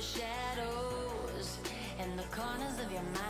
the shadows and the corners of your mind.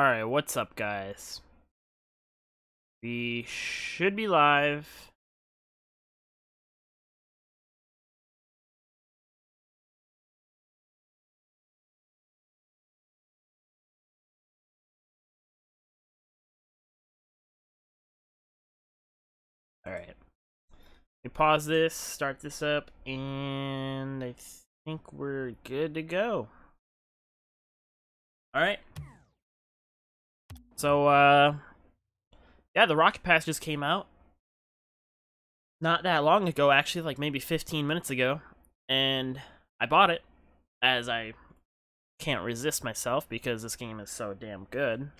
Alright, what's up, guys? We should be live. Alright. Me pause this, start this up, and I think we're good to go. Alright. So, uh, yeah, the Rocket Pass just came out. Not that long ago, actually, like maybe 15 minutes ago. And I bought it, as I can't resist myself because this game is so damn good.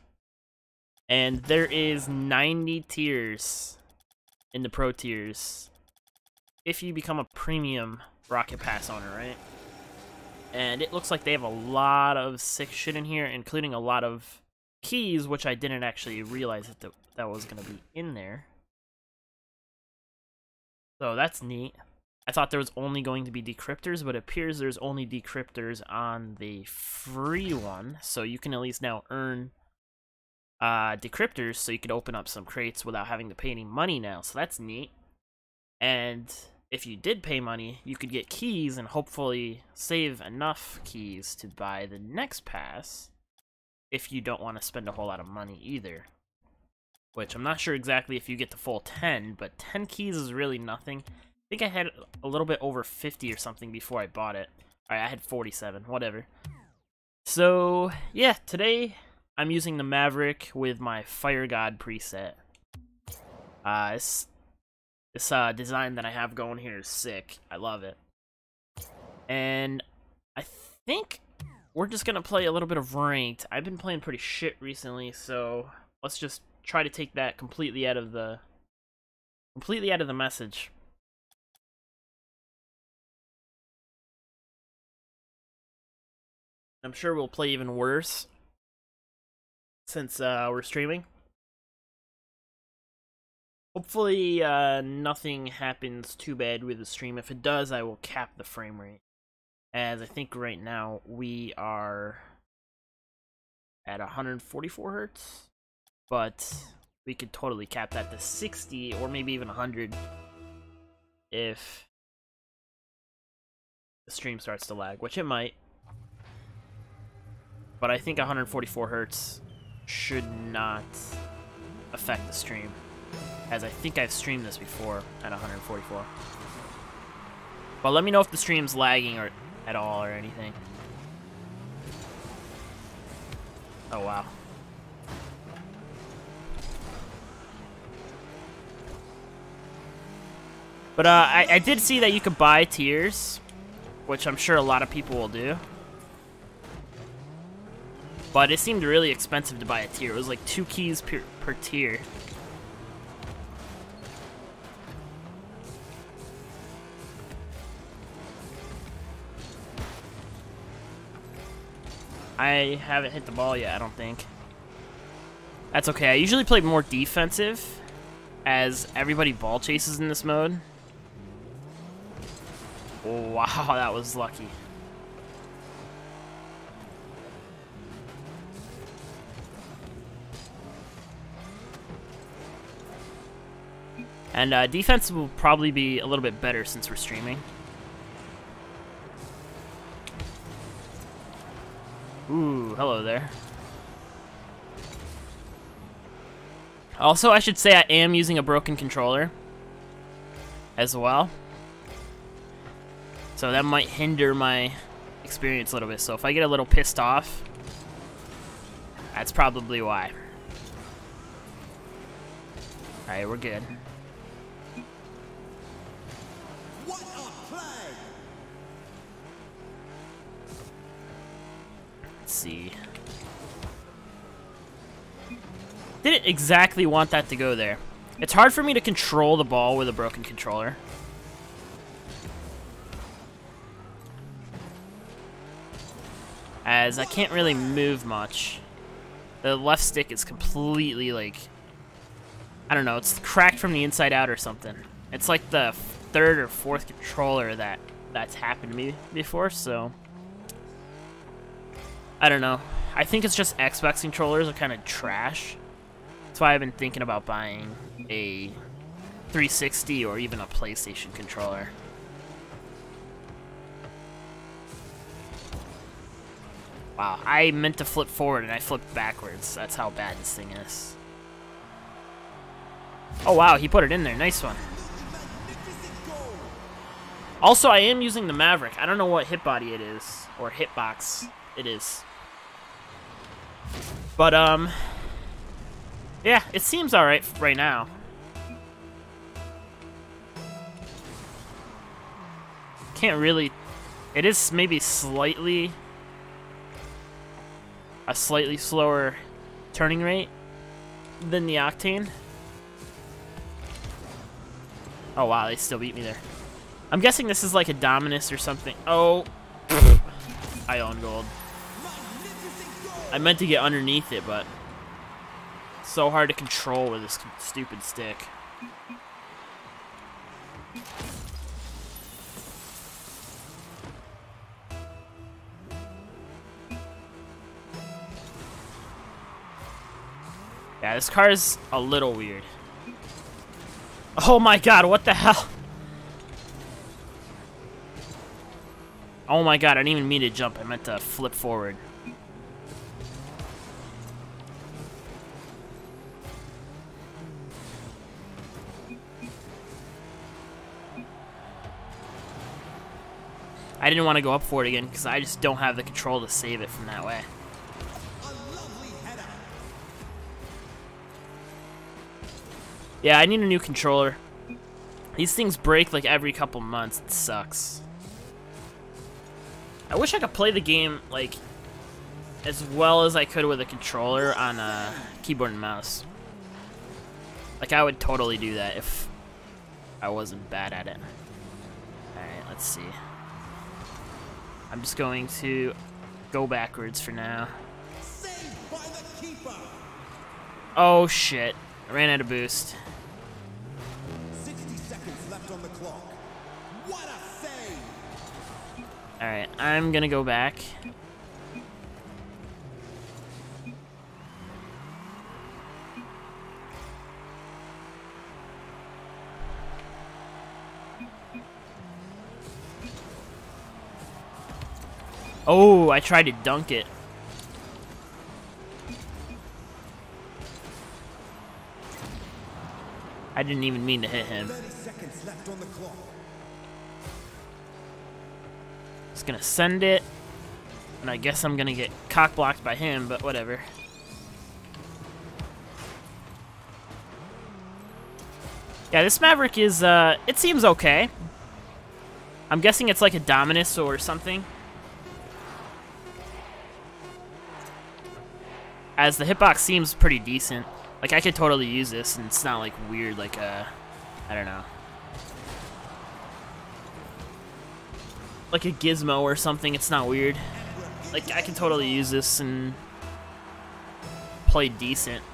And there is 90 tiers in the Pro tiers if you become a premium Rocket Pass owner, right? And it looks like they have a lot of sick shit in here, including a lot of keys, which I didn't actually realize that th that was going to be in there. So that's neat. I thought there was only going to be decryptors, but it appears there's only decryptors on the free one. So you can at least now earn uh, decryptors so you could open up some crates without having to pay any money now. So that's neat. And if you did pay money, you could get keys and hopefully save enough keys to buy the next pass if you don't want to spend a whole lot of money either. Which I'm not sure exactly if you get the full 10, but 10 keys is really nothing. I think I had a little bit over 50 or something before I bought it. Alright, I had 47, whatever. So, yeah, today I'm using the Maverick with my Fire God preset. Uh, this, this uh, design that I have going here is sick. I love it. And I think we're just gonna play a little bit of ranked. I've been playing pretty shit recently, so let's just try to take that completely out of the completely out of the message. I'm sure we'll play even worse since uh, we're streaming. Hopefully, uh, nothing happens too bad with the stream. If it does, I will cap the frame rate. As I think right now we are at 144 hertz, but we could totally cap that to 60 or maybe even 100 if the stream starts to lag, which it might. But I think 144 hertz should not affect the stream, as I think I've streamed this before at 144. But let me know if the stream's lagging or at all or anything. Oh, wow. But uh, I, I did see that you could buy tiers, which I'm sure a lot of people will do. But it seemed really expensive to buy a tier. It was like two keys per, per tier. I haven't hit the ball yet, I don't think. That's okay. I usually play more defensive as everybody ball chases in this mode. Wow, that was lucky. And uh, defense will probably be a little bit better since we're streaming. Ooh, hello there. Also, I should say I am using a broken controller as well. So that might hinder my experience a little bit. So if I get a little pissed off, that's probably why. Alright, we're good. Let's see. Didn't exactly want that to go there. It's hard for me to control the ball with a broken controller. As I can't really move much. The left stick is completely like... I don't know, it's cracked from the inside out or something. It's like the third or fourth controller that that's happened to me before, so... I don't know. I think it's just Xbox controllers are kind of trash. That's why I've been thinking about buying a 360 or even a PlayStation controller. Wow, I meant to flip forward and I flipped backwards. That's how bad this thing is. Oh wow, he put it in there. Nice one. Also, I am using the Maverick. I don't know what hit body it is, or hitbox it is. But, um, yeah, it seems alright right now. Can't really, it is maybe slightly, a slightly slower turning rate than the Octane. Oh wow, they still beat me there. I'm guessing this is like a Dominus or something. Oh, I own goal. I meant to get underneath it, but so hard to control with this stupid stick. Yeah, this car is a little weird. Oh my god, what the hell? Oh my god, I didn't even mean to jump. I meant to flip forward. I didn't want to go up for it again because I just don't have the control to save it from that way. Yeah, I need a new controller. These things break like every couple months. It sucks. I wish I could play the game like as well as I could with a controller on a keyboard and mouse. Like I would totally do that if I wasn't bad at it. Alright, let's see. I'm just going to go backwards for now. Oh shit. I ran out of boost. 60 seconds left on the clock. What a save! Alright, I'm gonna go back. Oh, I tried to dunk it. I didn't even mean to hit him. Just gonna send it. And I guess I'm gonna get cock blocked by him, but whatever. Yeah, this Maverick is, uh, it seems okay. I'm guessing it's like a Dominus or something. As the hitbox seems pretty decent. Like, I could totally use this, and it's not, like, weird, like, uh, I don't know. Like a gizmo or something, it's not weird. Like, I can totally use this and play decent.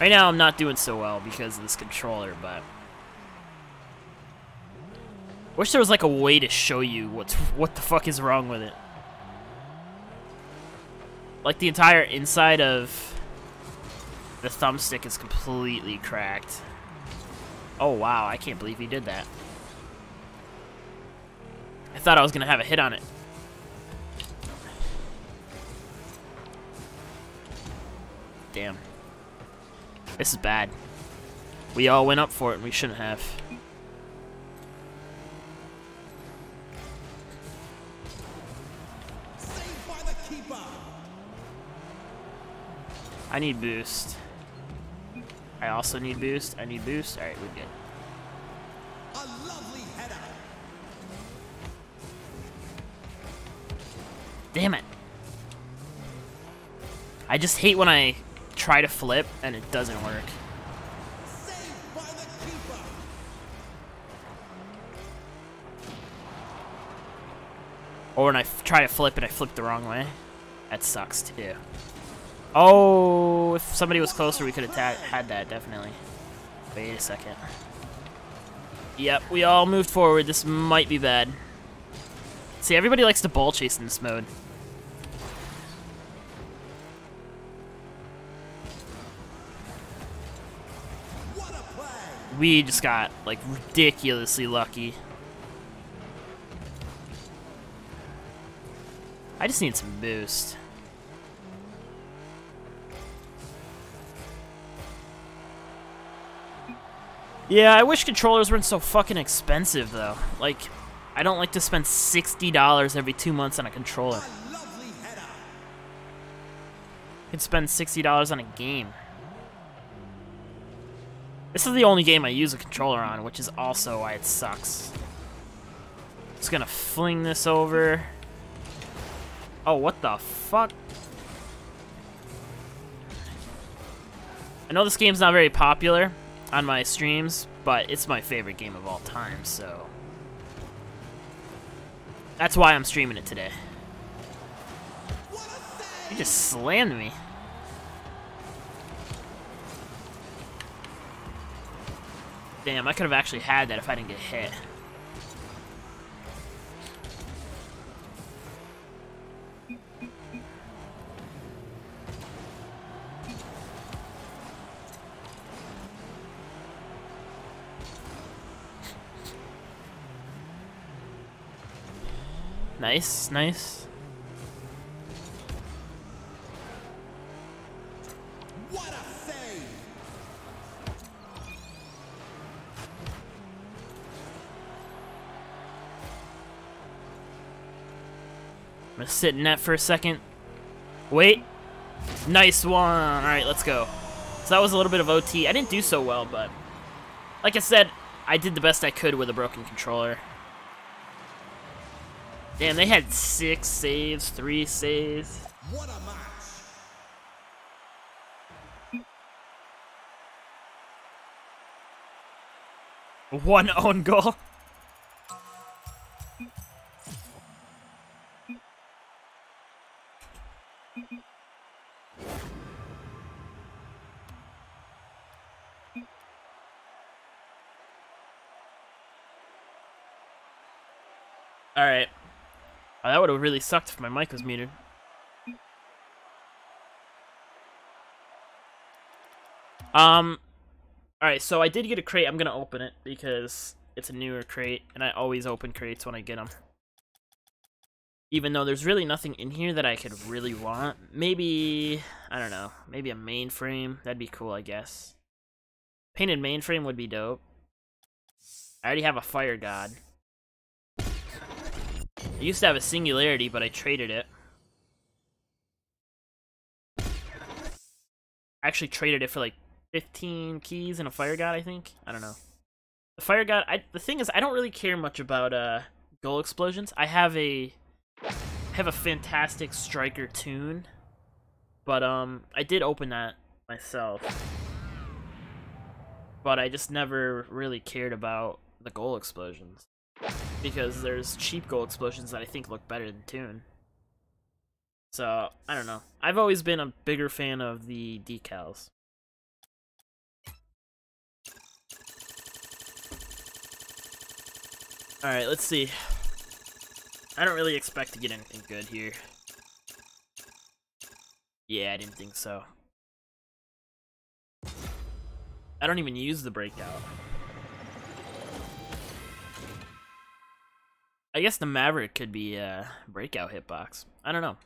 Right now, I'm not doing so well because of this controller, but... Wish there was, like, a way to show you what's what the fuck is wrong with it. Like, the entire inside of the thumbstick is completely cracked. Oh, wow, I can't believe he did that. I thought I was going to have a hit on it. Damn. This is bad. We all went up for it and we shouldn't have. I need boost. I also need boost. I need boost. Alright, we're good. Damn it. I just hate when I try to flip and it doesn't work. Or when I try to flip and I flip the wrong way. That sucks too. Oh, if somebody was closer, we could have had that, definitely. Wait a second. Yep, we all moved forward. This might be bad. See, everybody likes to ball chase in this mode. We just got, like, ridiculously lucky. I just need some boost. Yeah, I wish controllers weren't so fucking expensive, though. Like, I don't like to spend $60 every two months on a controller. I can spend $60 on a game. This is the only game I use a controller on, which is also why it sucks. Just gonna fling this over. Oh, what the fuck? I know this game's not very popular, on my streams, but it's my favorite game of all time, so... That's why I'm streaming it today. You just slammed me. Damn, I could have actually had that if I didn't get hit. Nice, nice. What a save! I'm gonna sit in that for a second. Wait. Nice one. Alright, let's go. So that was a little bit of OT. I didn't do so well, but like I said, I did the best I could with a broken controller. Damn, they had six saves, three saves. What a match! One own goal. That would have really sucked if my mic was muted. Um, alright, so I did get a crate. I'm going to open it because it's a newer crate, and I always open crates when I get them. Even though there's really nothing in here that I could really want. Maybe, I don't know, maybe a mainframe. That'd be cool, I guess. Painted mainframe would be dope. I already have a fire god. I used to have a singularity, but I traded it. I actually traded it for like 15 keys and a fire god, I think. I don't know. The fire god, I, the thing is, I don't really care much about uh, goal explosions. I have a have a fantastic striker tune, but um, I did open that myself, but I just never really cared about the goal explosions because there's cheap goal explosions that I think look better than tune. So I don't know. I've always been a bigger fan of the decals. Alright, let's see. I don't really expect to get anything good here. Yeah, I didn't think so. I don't even use the breakout. I guess the Maverick could be a breakout hitbox. I don't know.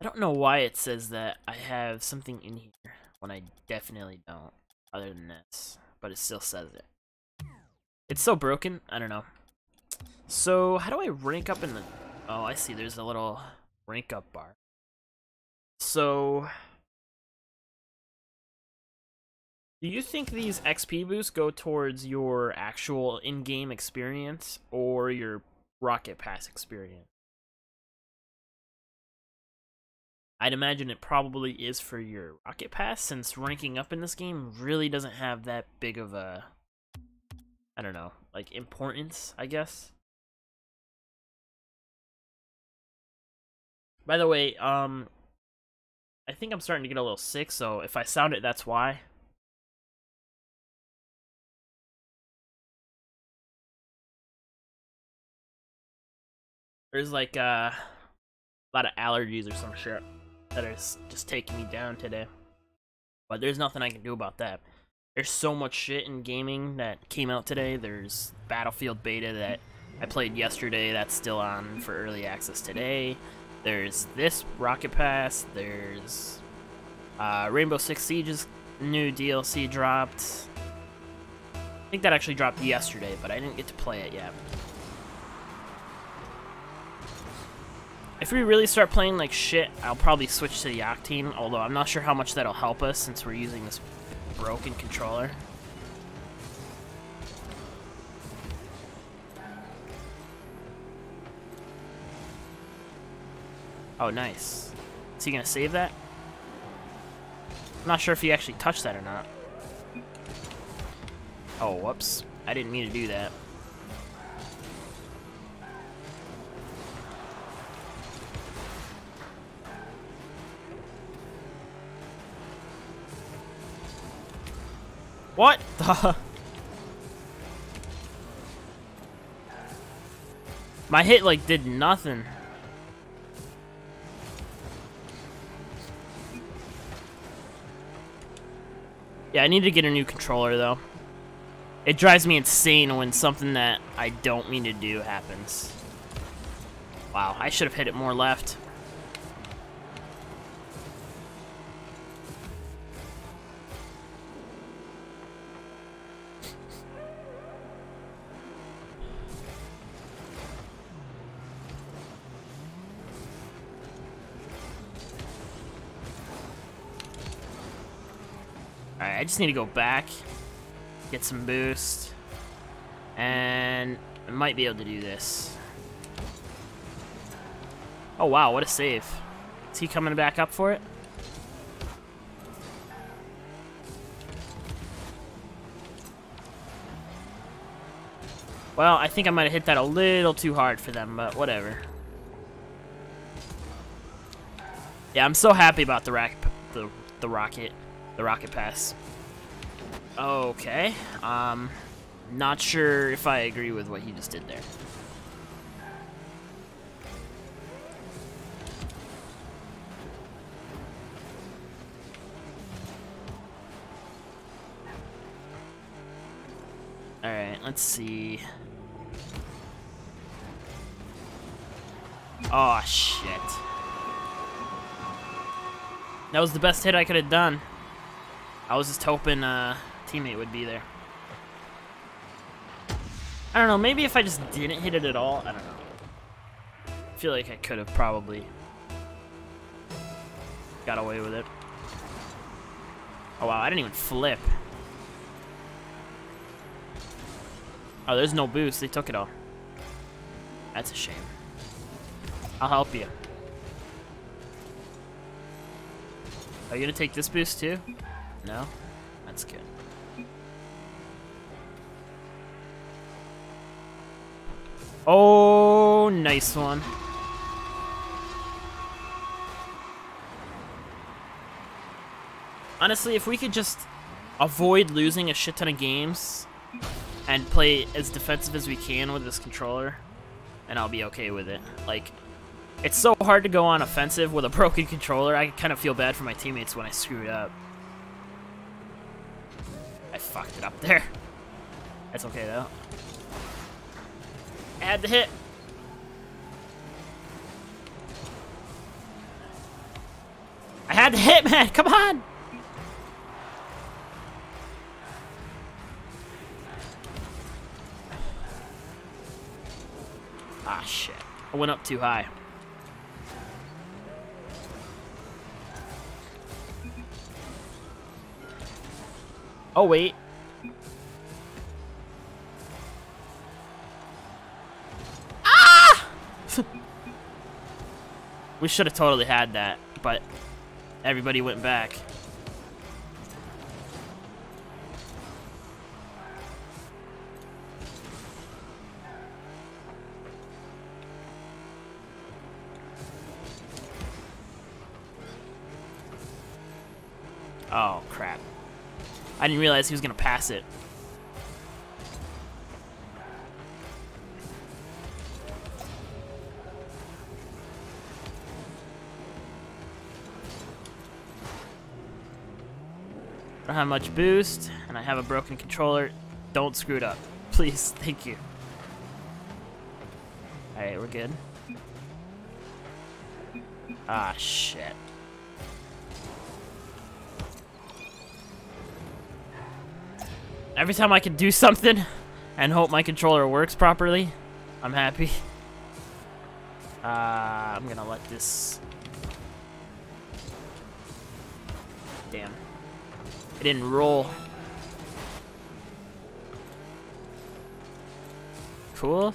I don't know why it says that I have something in here when I definitely don't, other than this. But it still says it. It's so broken, I don't know. So, how do I rank up in the... Oh, I see, there's a little rank up bar. So, Do you think these XP boosts go towards your actual in-game experience or your Rocket Pass experience? I'd imagine it probably is for your Rocket Pass since ranking up in this game really doesn't have that big of a I don't know, like importance, I guess. By the way, um I think I'm starting to get a little sick, so if I sound it, that's why. There's like uh, a lot of allergies or some shit that are just taking me down today. But there's nothing I can do about that. There's so much shit in gaming that came out today. There's Battlefield Beta that I played yesterday that's still on for early access today. There's this Rocket Pass. There's uh, Rainbow Six Siege's new DLC dropped. I think that actually dropped yesterday, but I didn't get to play it yet. If we really start playing like shit, I'll probably switch to the Octane, although I'm not sure how much that'll help us since we're using this broken controller. Oh, nice. Is he gonna save that? I'm not sure if he actually touched that or not. Oh, whoops. I didn't mean to do that. What the? My hit, like, did nothing. Yeah, I need to get a new controller, though. It drives me insane when something that I don't mean to do happens. Wow, I should have hit it more left. I just need to go back, get some boost, and I might be able to do this. Oh wow, what a save. Is he coming back up for it? Well, I think I might have hit that a little too hard for them, but whatever. Yeah, I'm so happy about the, rack, the, the rocket the rocket pass. Okay, um, not sure if I agree with what he just did there. Alright, let's see. Oh, shit. That was the best hit I could have done. I was just hoping uh, teammate would be there. I don't know, maybe if I just didn't hit it at all, I don't know. I feel like I could have probably got away with it. Oh wow, I didn't even flip. Oh, there's no boost. They took it all. That's a shame. I'll help you. Are you gonna take this boost too? No? That's good. Oh, nice one. Honestly, if we could just avoid losing a shit ton of games and play as defensive as we can with this controller, and I'll be okay with it. Like, it's so hard to go on offensive with a broken controller. I kind of feel bad for my teammates when I screw it up. I fucked it up there. That's okay though. Had the hit. I had the hit, man. Come on. Ah, shit. I went up too high. Oh, wait. We should have totally had that, but everybody went back. Oh, crap. I didn't realize he was going to pass it. Don't have much boost, and I have a broken controller. Don't screw it up. Please, thank you. Alright, we're good. Ah, shit. Every time I can do something and hope my controller works properly, I'm happy. Uh, I'm gonna let this... It didn't roll. Cool.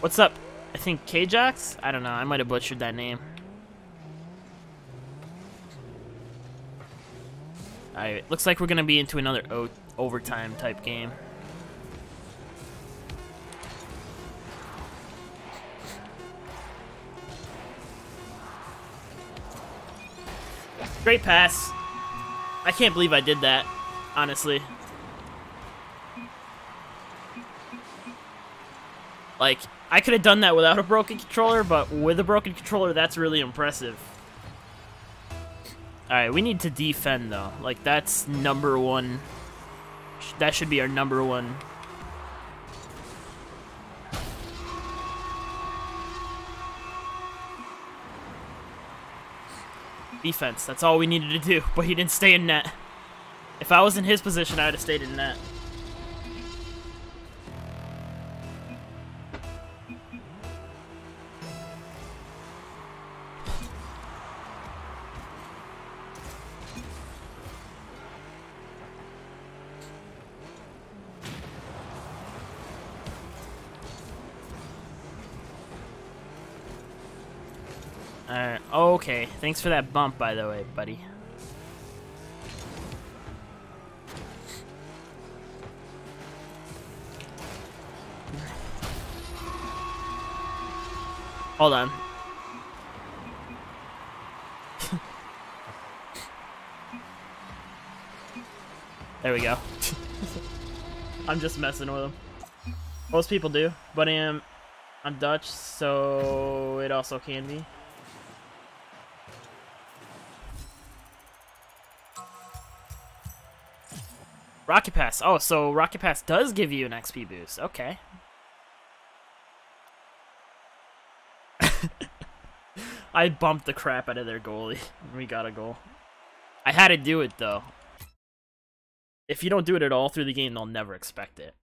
What's up? I think K-Jax? I don't know. I might have butchered that name. Alright, looks like we're gonna be into another overtime type game. Great pass. I can't believe I did that, honestly. Like, I could have done that without a broken controller, but with a broken controller, that's really impressive. Alright, we need to defend, though. Like, that's number one. That should be our number one. Defense, that's all we needed to do, but he didn't stay in net. If I was in his position, I would have stayed in net. Thanks for that bump, by the way, buddy. Hold on. there we go. I'm just messing with him. Most people do, but I am I'm Dutch, so it also can be. Rocket Pass. Oh, so Rocket Pass does give you an XP boost. Okay. I bumped the crap out of their goalie. We got a goal. I had to do it, though. If you don't do it at all through the game, they'll never expect it.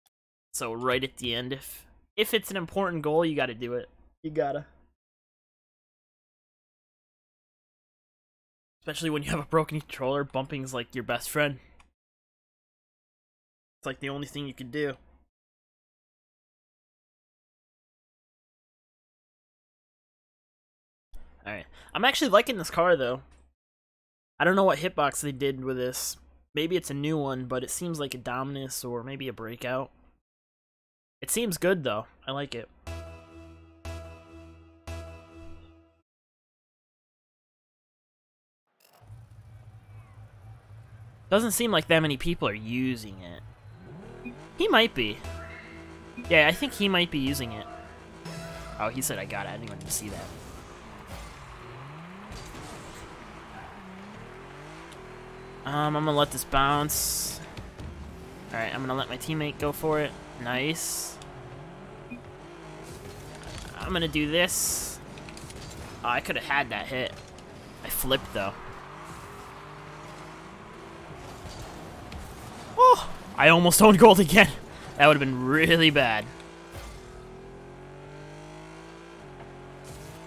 So right at the end, if if it's an important goal, you got to do it. You gotta. Especially when you have a broken controller, bumping's like your best friend. It's like the only thing you can do. Alright. I'm actually liking this car, though. I don't know what hitbox they did with this. Maybe it's a new one, but it seems like a Dominus or maybe a Breakout. It seems good, though. I like it. Doesn't seem like that many people are using it. He might be. Yeah, I think he might be using it. Oh, he said I got it. I didn't even see that. Um, I'm gonna let this bounce. Alright, I'm gonna let my teammate go for it. Nice. I'm gonna do this. Oh, I could have had that hit. I flipped, though. Oh! I almost owned gold again. That would have been really bad.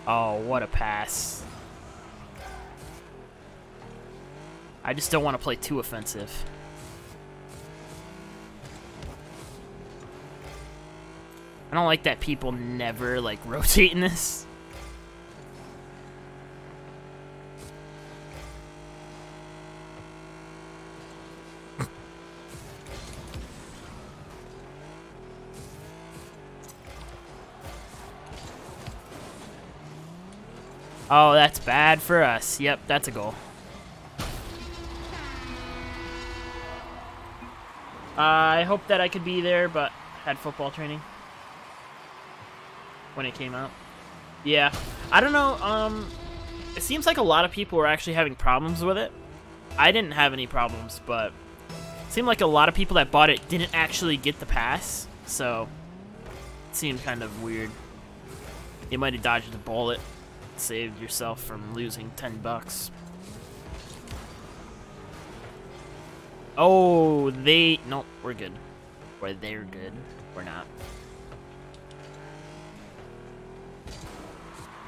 Oh, what a pass. I just don't want to play too offensive. I don't like that people never, like, rotate in this. Oh, that's bad for us. Yep, that's a goal. I hope that I could be there, but had football training when it came out. Yeah, I don't know. Um, it seems like a lot of people were actually having problems with it. I didn't have any problems, but it seemed like a lot of people that bought it didn't actually get the pass, so it seemed kind of weird. You might have dodged a bullet, saved yourself from losing 10 bucks. Oh, they... No, we're good. Or they're good. We're not.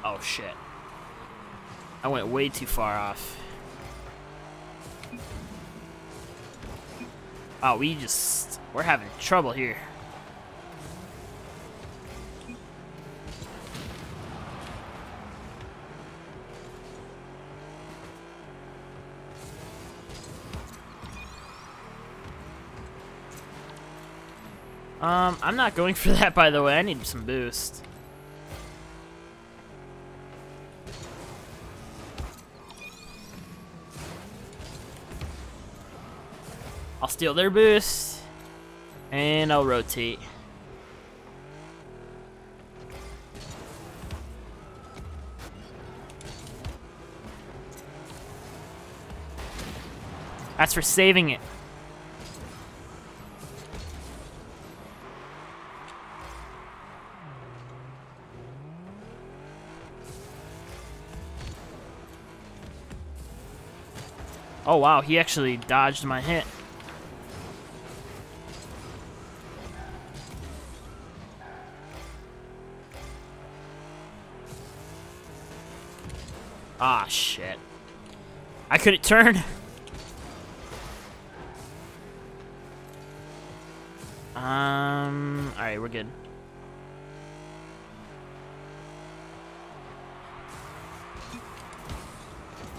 Oh, shit. I went way too far off. Oh, we just... We're having trouble here. Um, I'm not going for that, by the way. I need some boost. I'll steal their boost. And I'll rotate. That's for saving it. Oh wow, he actually dodged my hit. Ah, shit. I couldn't turn. Um, alright, we're good.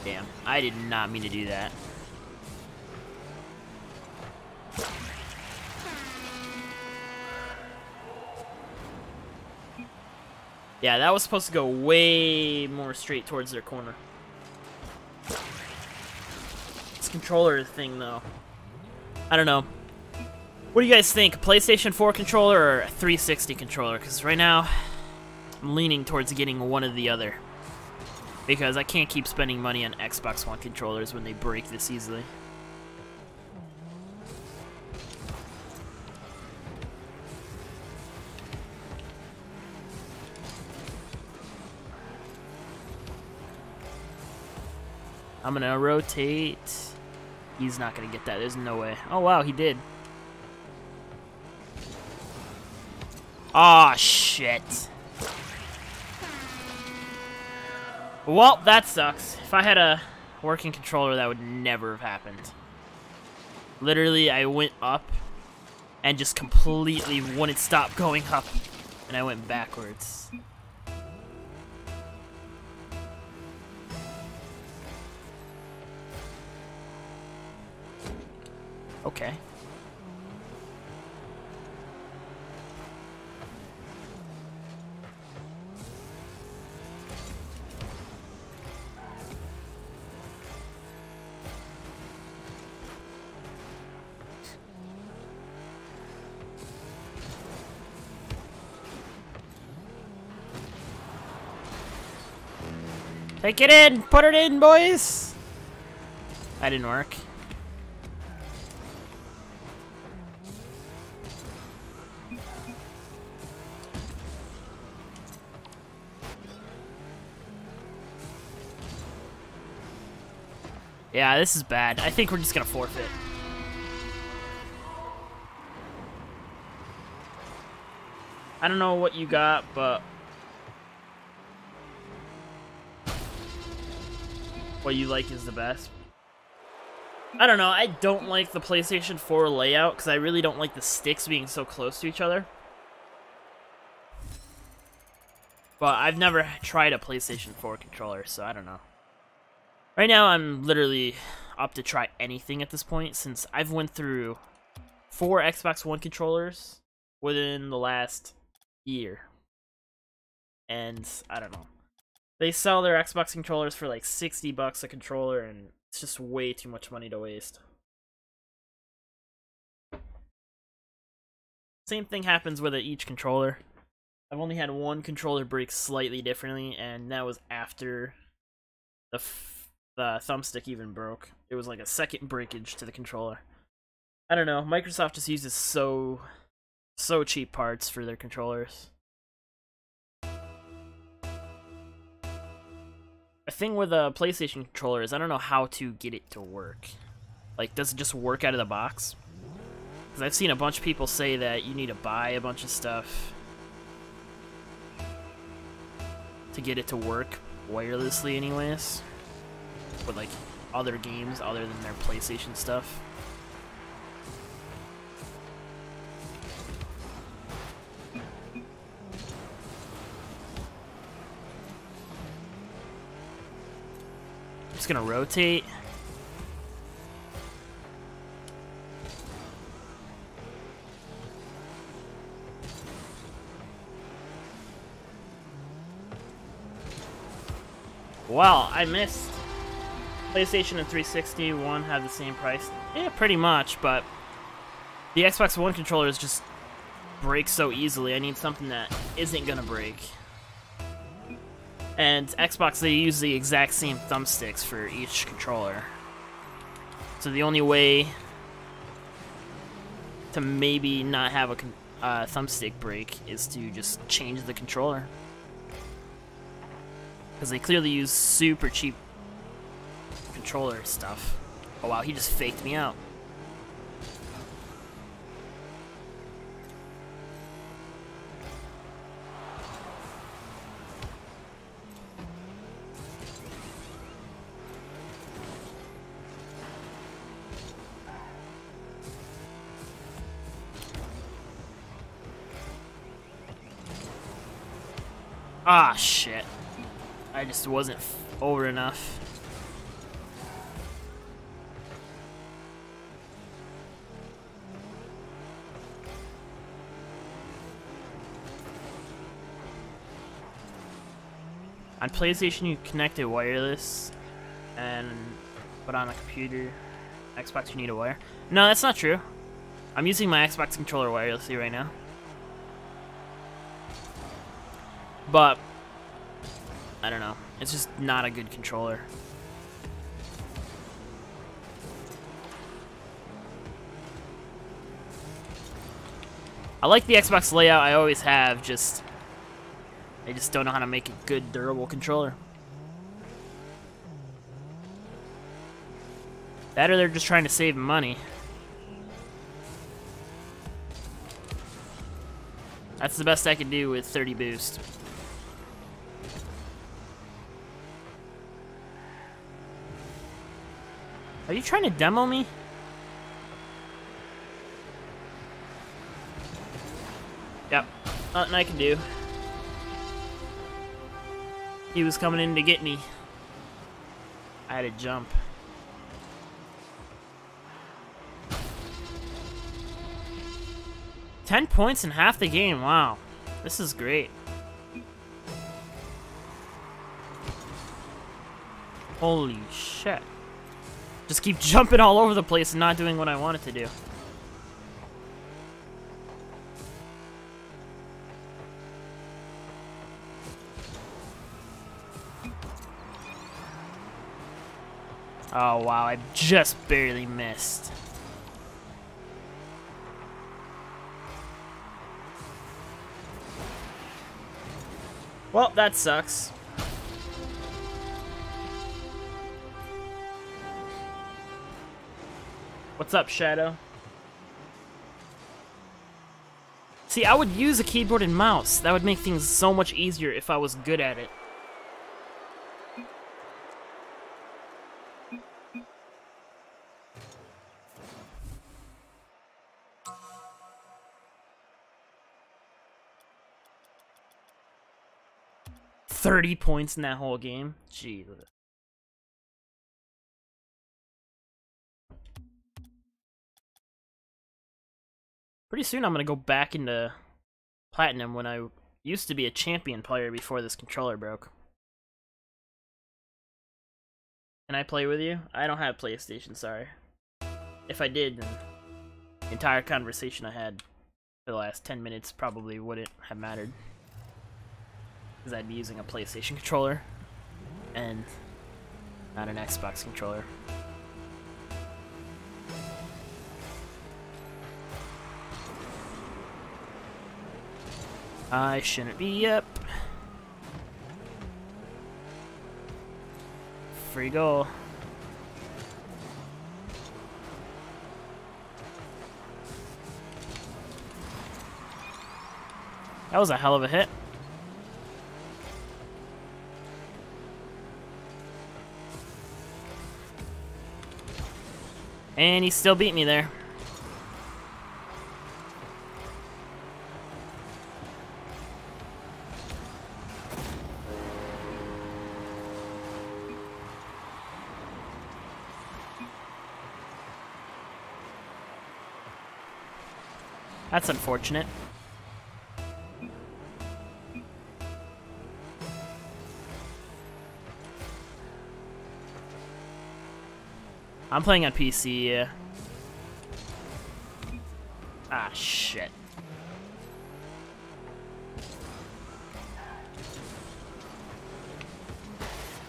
Damn, I did not mean to do that. Yeah, that was supposed to go way more straight towards their corner. This controller thing, though. I don't know. What do you guys think? PlayStation 4 controller or 360 controller? Because right now, I'm leaning towards getting one or the other. Because I can't keep spending money on Xbox One controllers when they break this easily. I'm gonna rotate. He's not gonna get that. There's no way. Oh wow, he did. Aw, oh, shit. Well, that sucks. If I had a working controller, that would never have happened. Literally, I went up and just completely wouldn't stop going up, and I went backwards. Okay. Take it in! Put it in, boys! That didn't work. Yeah, this is bad. I think we're just gonna forfeit. I don't know what you got, but what you like is the best. I don't know, I don't like the PlayStation 4 layout because I really don't like the sticks being so close to each other. But I've never tried a PlayStation 4 controller, so I don't know. Right now, I'm literally up to try anything at this point since I've went through four Xbox One controllers within the last year. And I don't know. They sell their Xbox controllers for like 60 bucks a controller, and it's just way too much money to waste. Same thing happens with each controller. I've only had one controller break slightly differently, and that was after the, the thumbstick even broke. It was like a second breakage to the controller. I don't know, Microsoft just uses so, so cheap parts for their controllers. A thing with a PlayStation controller is I don't know how to get it to work. Like, does it just work out of the box? Because I've seen a bunch of people say that you need to buy a bunch of stuff to get it to work wirelessly anyways. With, like, other games other than their PlayStation stuff. just gonna rotate. Well, I missed. PlayStation and 360 one have the same price. Yeah, pretty much, but the Xbox One controllers just break so easily. I need something that isn't gonna break. And Xbox, they use the exact same thumbsticks for each controller. So the only way to maybe not have a uh, thumbstick break is to just change the controller. Because they clearly use super cheap controller stuff. Oh wow, he just faked me out. Ah, shit. I just wasn't over enough. On PlayStation, you connect it wireless, and but on a computer, Xbox, you need a wire. No, that's not true. I'm using my Xbox controller wirelessly right now. But, I don't know. It's just not a good controller. I like the Xbox layout I always have, just... I just don't know how to make a good, durable controller. That or they're just trying to save money. That's the best I can do with 30 boost. Are you trying to demo me? Yep, nothing I can do. He was coming in to get me. I had to jump. Ten points in half the game, wow. This is great. Holy shit. Just keep jumping all over the place and not doing what I wanted to do. Oh wow, I just barely missed. Well, that sucks. What's up, Shadow? See, I would use a keyboard and mouse. That would make things so much easier if I was good at it. Thirty points in that whole game. Jesus. Pretty soon I'm gonna go back into Platinum when I used to be a champion player before this controller broke. Can I play with you? I don't have PlayStation, sorry. If I did, then the entire conversation I had for the last 10 minutes probably wouldn't have mattered. Because I'd be using a PlayStation controller and not an Xbox controller. I shouldn't be up. Free goal. That was a hell of a hit. And he still beat me there. That's unfortunate. I'm playing on PC. Ah, shit.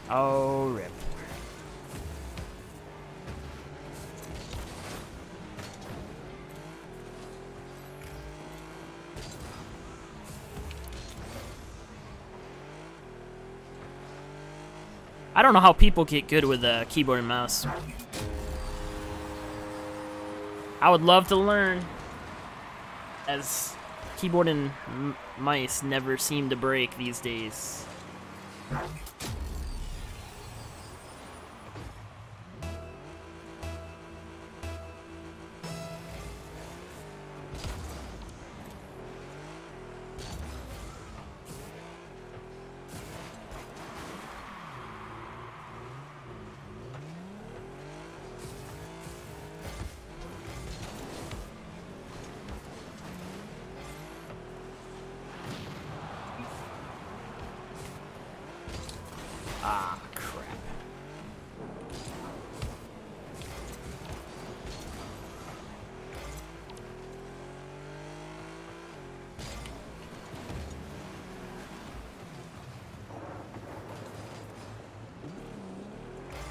Oh, rip. I don't know how people get good with a keyboard and mouse. I would love to learn, as keyboard and mice never seem to break these days.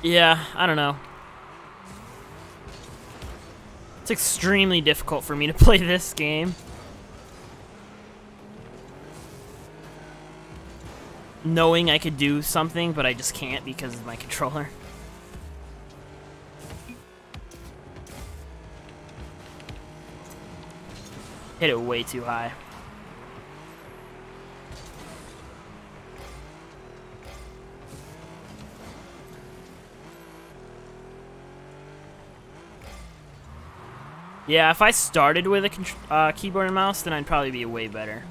Yeah, I don't know. It's extremely difficult for me to play this game. knowing I could do something, but I just can't because of my controller. Hit it way too high. Yeah, if I started with a uh, keyboard and mouse, then I'd probably be way better.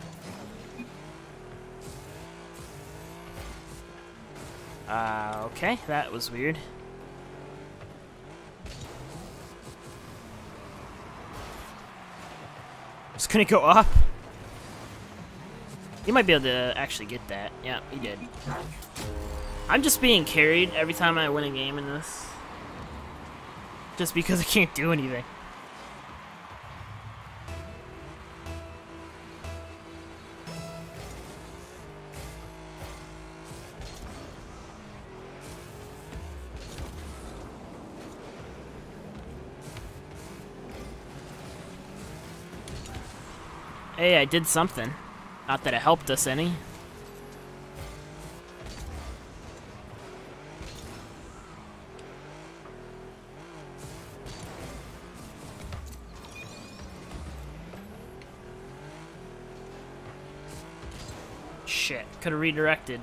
Uh, okay, that was weird. Just couldn't go up. He might be able to actually get that. Yeah, he did. I'm just being carried every time I win a game in this. Just because I can't do anything. I did something. Not that it helped us any. Shit, could have redirected.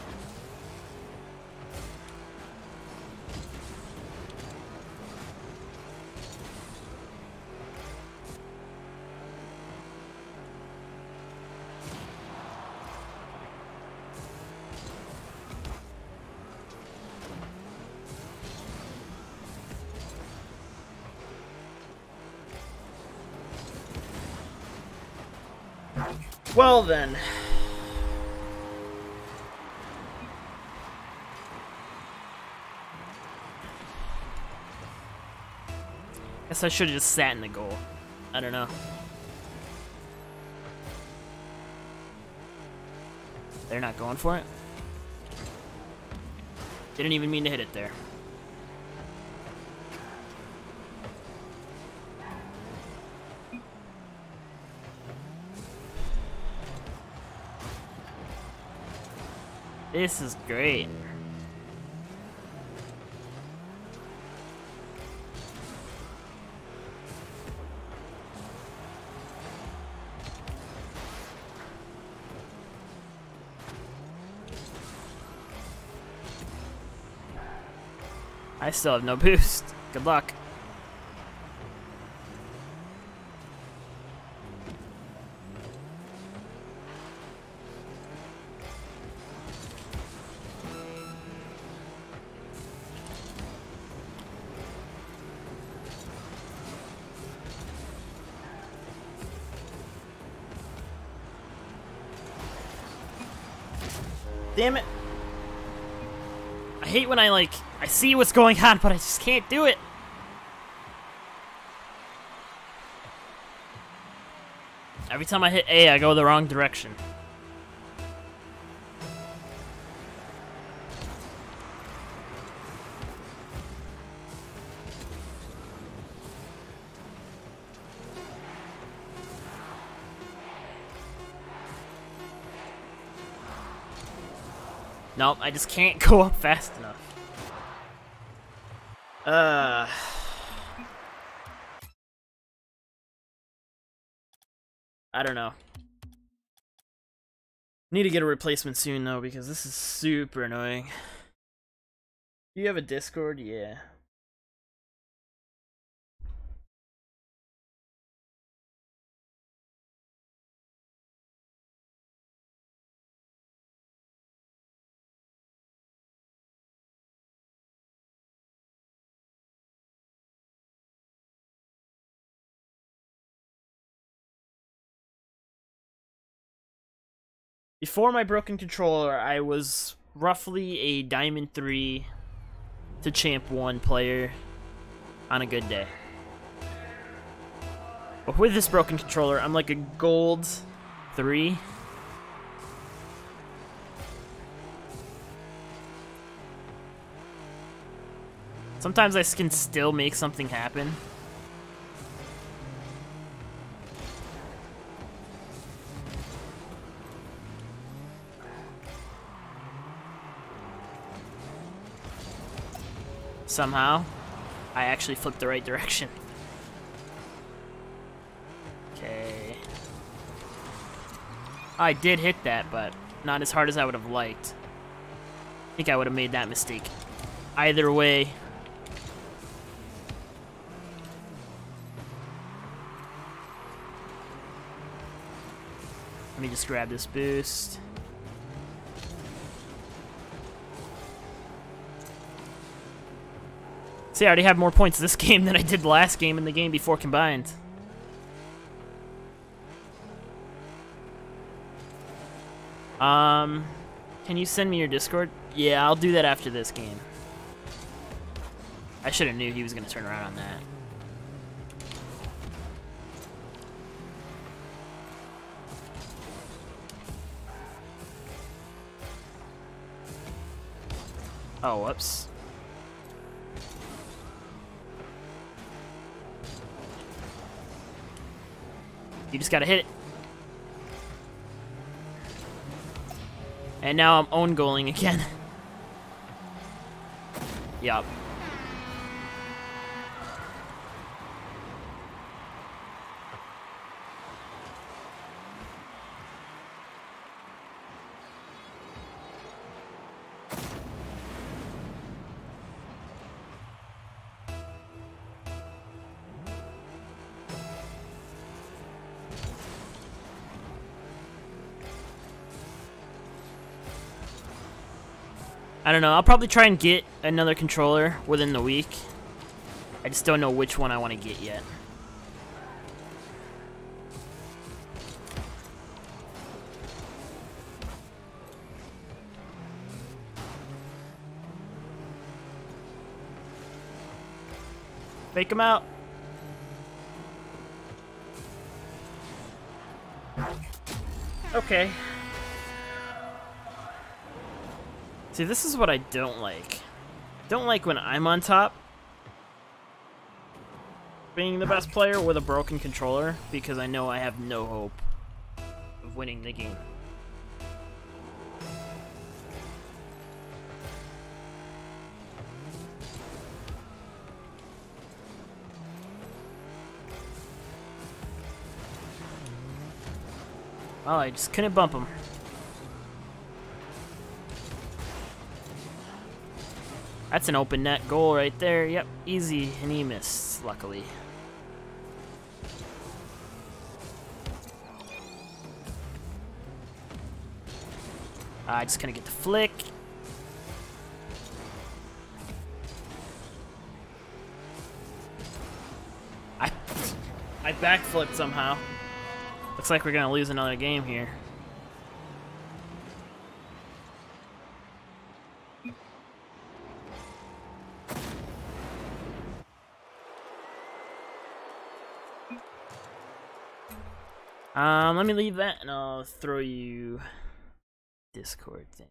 Well then. Guess I should have just sat in the goal. I don't know. They're not going for it. Didn't even mean to hit it there. This is great. I still have no boost. Good luck. Hate when I, like, I see what's going on, but I just can't do it. Every time I hit A, I go the wrong direction. Nope, I just can't go up fast enough. Uh... I don't know. Need to get a replacement soon, though, because this is super annoying. Do you have a Discord? Yeah. Before my broken controller, I was roughly a Diamond 3 to Champ 1 player on a good day. But with this broken controller, I'm like a Gold 3. Sometimes I can still make something happen. Somehow, I actually flipped the right direction. Okay. I did hit that, but not as hard as I would have liked. I think I would have made that mistake. Either way, Let me just grab this boost. See, I already have more points this game than I did last game and the game before combined. Um, can you send me your Discord? Yeah, I'll do that after this game. I should have knew he was going to turn around on that. Oh, whoops. You just gotta hit it. And now I'm own goaling again. yup. I don't know. I'll probably try and get another controller within the week. I just don't know which one I want to get yet. Fake him out. Okay. See, this is what I don't like. Don't like when I'm on top. Being the best player with a broken controller, because I know I have no hope of winning the game. Oh, I just couldn't bump him. That's an open net goal right there. Yep, easy, and he missed, luckily. I just gonna get the flick. I I backflipped somehow. Looks like we're gonna lose another game here. Um, let me leave that and I'll throw you Discord thing.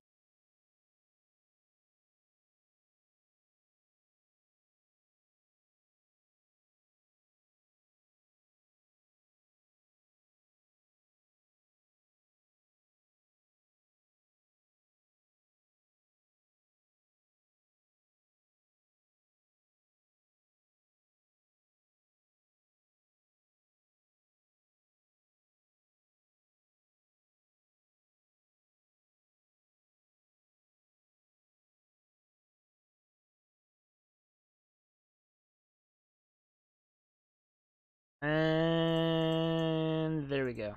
We go.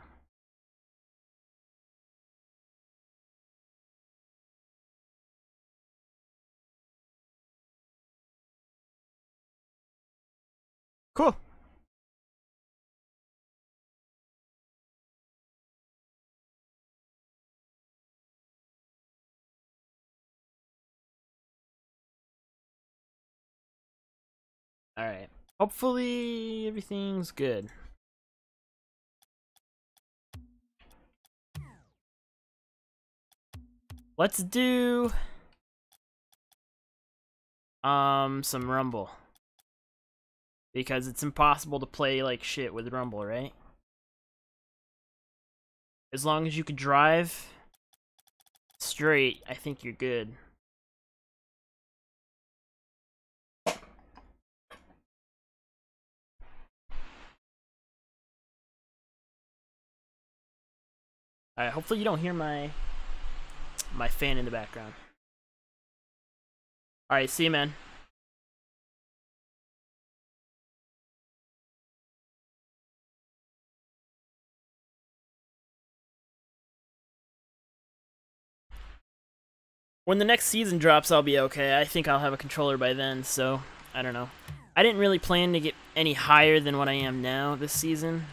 Cool. All right. Hopefully everything's good. Let's do um some Rumble. Because it's impossible to play like shit with Rumble, right? As long as you can drive straight, I think you're good. Alright, hopefully you don't hear my my fan in the background. Alright, see you, man. When the next season drops, I'll be okay. I think I'll have a controller by then, so I don't know. I didn't really plan to get any higher than what I am now this season,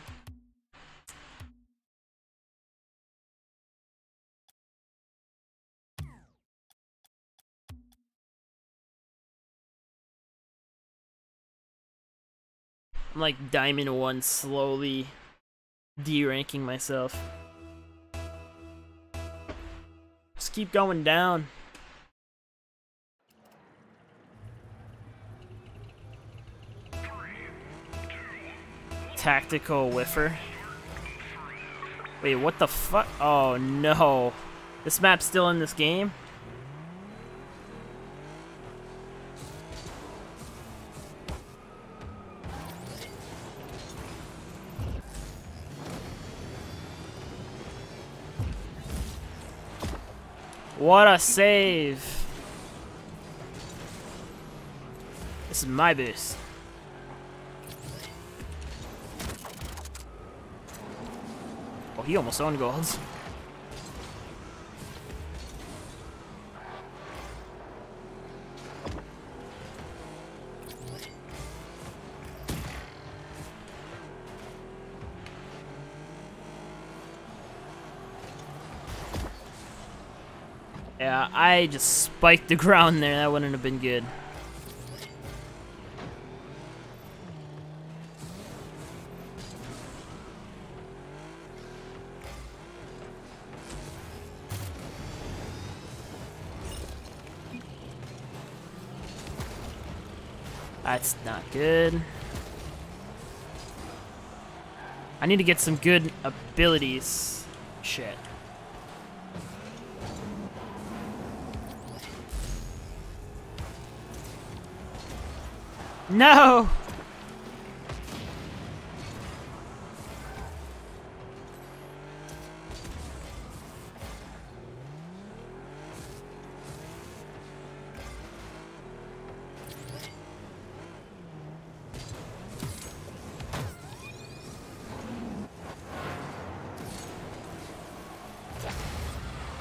I'm like Diamond 1 slowly de-ranking myself. Just keep going down. Tactical whiffer. Wait, what the fuck? Oh no. This map's still in this game? What a save! This is my boost. Oh, he almost own goaled. Yeah, I just spiked the ground there. That wouldn't have been good. That's not good. I need to get some good abilities. Shit. No!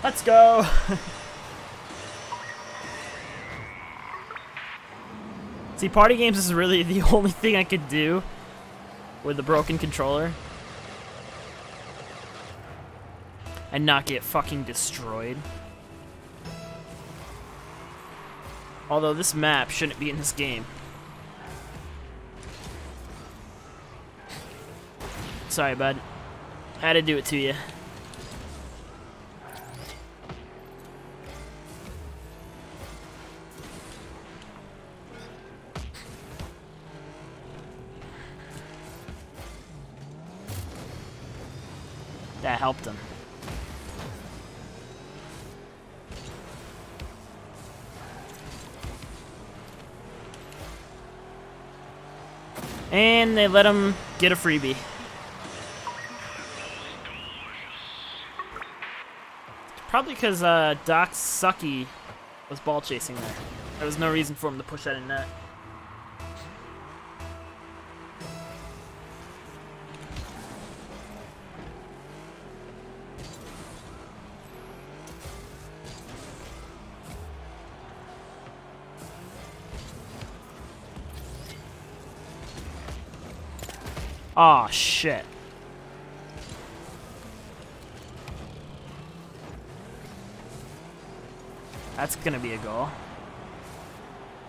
Let's go! See, party games is really the only thing I could do with a broken controller. And not get fucking destroyed. Although this map shouldn't be in this game. Sorry, bud. Had to do it to you. And they let him get a freebie. Probably because uh, Doc Sucky was ball chasing there. There was no reason for him to push that in net. Aw, oh, shit. That's gonna be a goal.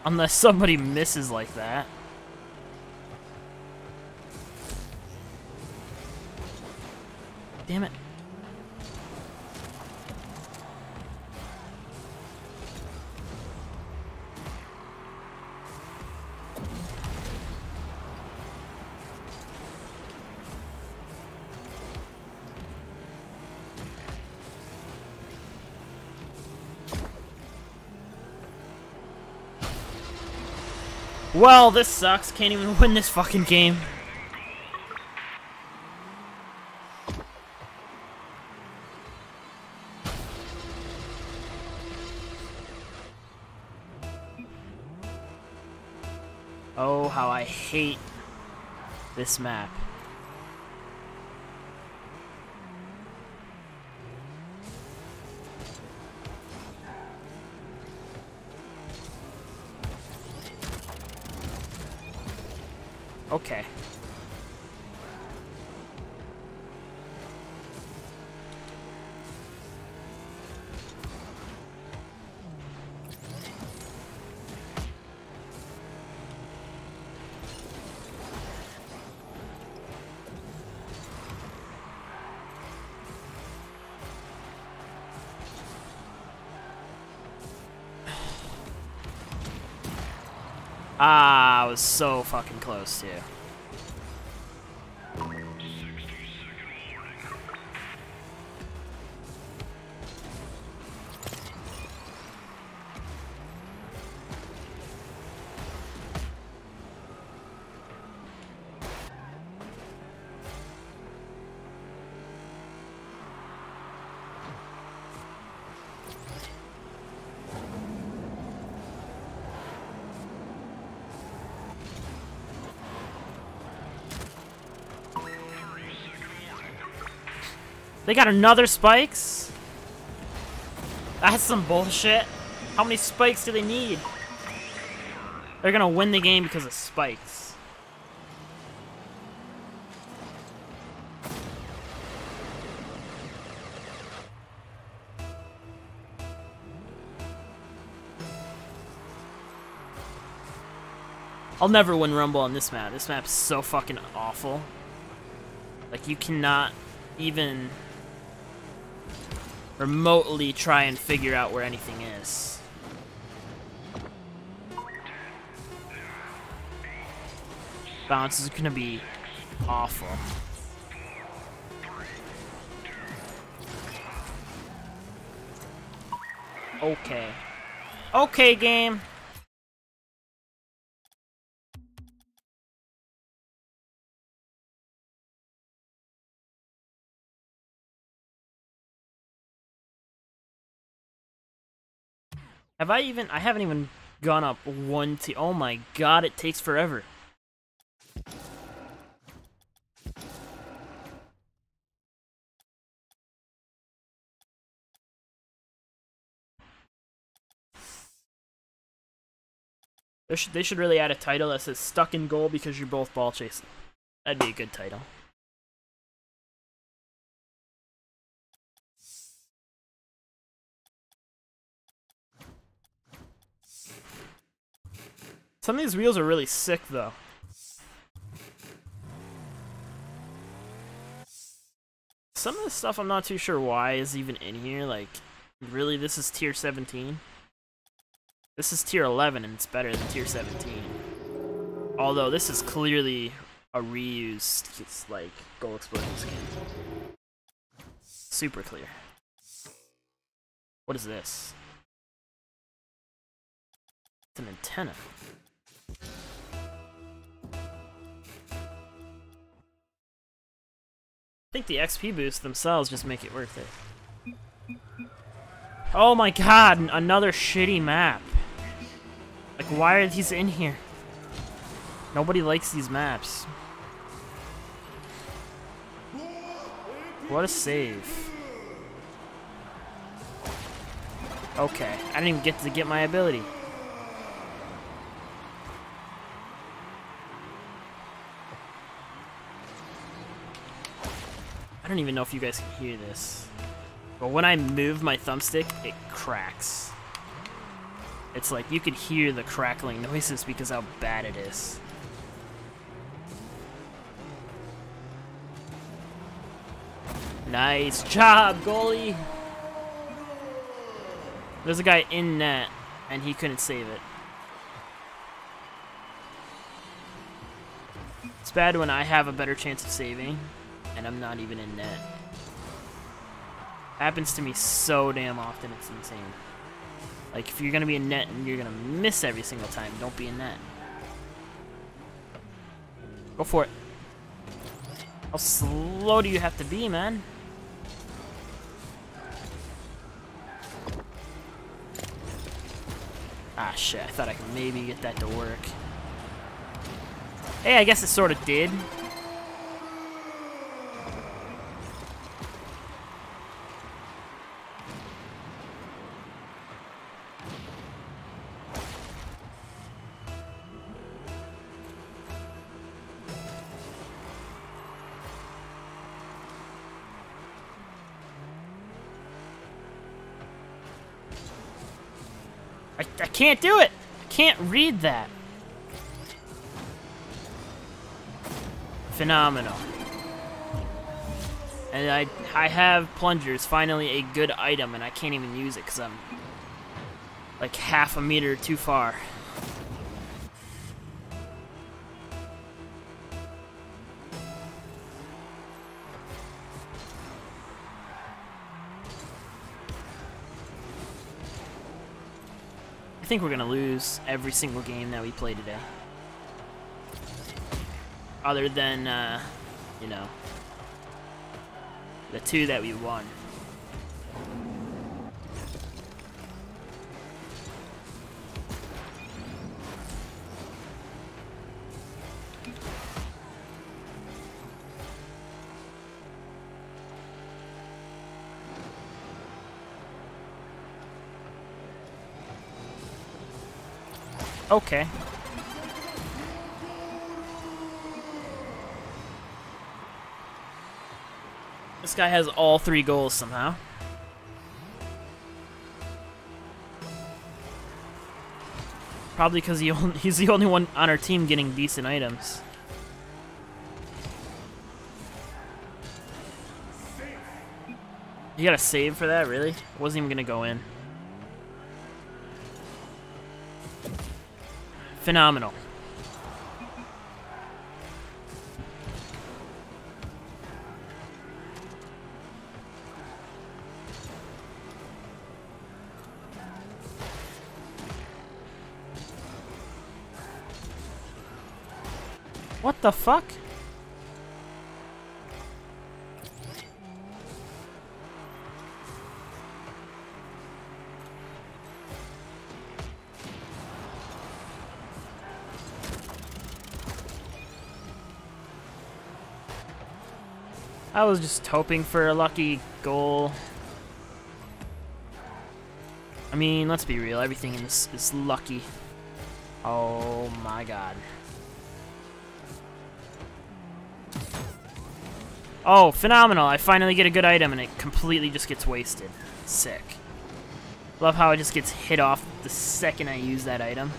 Unless somebody misses like that. Damn it. Well, this sucks. Can't even win this fucking game. Oh, how I hate this map. Was so fucking close too. They got another spikes? That's some bullshit. How many spikes do they need? They're gonna win the game because of spikes. I'll never win Rumble on this map. This map's so fucking awful. Like, you cannot even remotely try and figure out where anything is. Bounce is gonna be awful. Okay. Okay, game. I even... I haven't even gone up one T... Oh my god, it takes forever. They should, they should really add a title that says stuck in goal because you're both ball chasing. That'd be a good title. Some of these wheels are really sick, though. Some of the stuff I'm not too sure why is even in here. Like, really, this is tier 17? This is tier 11, and it's better than tier 17. Although, this is clearly a reused, it's like, Goal Explosion skin. Super clear. What is this? It's an antenna. I think the XP boosts themselves just make it worth it. Oh my god, another shitty map. Like, why are these in here? Nobody likes these maps. What a save. Okay, I didn't even get to get my ability. Don't even know if you guys can hear this. But when I move my thumbstick, it cracks. It's like you could hear the crackling noises because how bad it is. Nice job, goalie! There's a guy in net, and he couldn't save it. It's bad when I have a better chance of saving and I'm not even in net. Happens to me so damn often, it's insane. Like, if you're gonna be in net and you're gonna miss every single time, don't be in net. Go for it. How slow do you have to be, man? Ah, shit. I thought I could maybe get that to work. Hey, I guess it sort of did. Can't do it! Can't read that. Phenomenal. And I, I have plungers, finally a good item, and I can't even use it because I'm like half a meter too far. Think we're gonna lose every single game that we play today. Other than, uh, you know, the two that we won. Okay. This guy has all three goals somehow. Probably because he he's the only one on our team getting decent items. You got a save for that, really? Wasn't even gonna go in. Phenomenal. What the fuck? I was just hoping for a lucky goal. I mean, let's be real, everything in this is lucky. Oh my god. Oh, phenomenal. I finally get a good item and it completely just gets wasted. Sick. Love how it just gets hit off the second I use that item.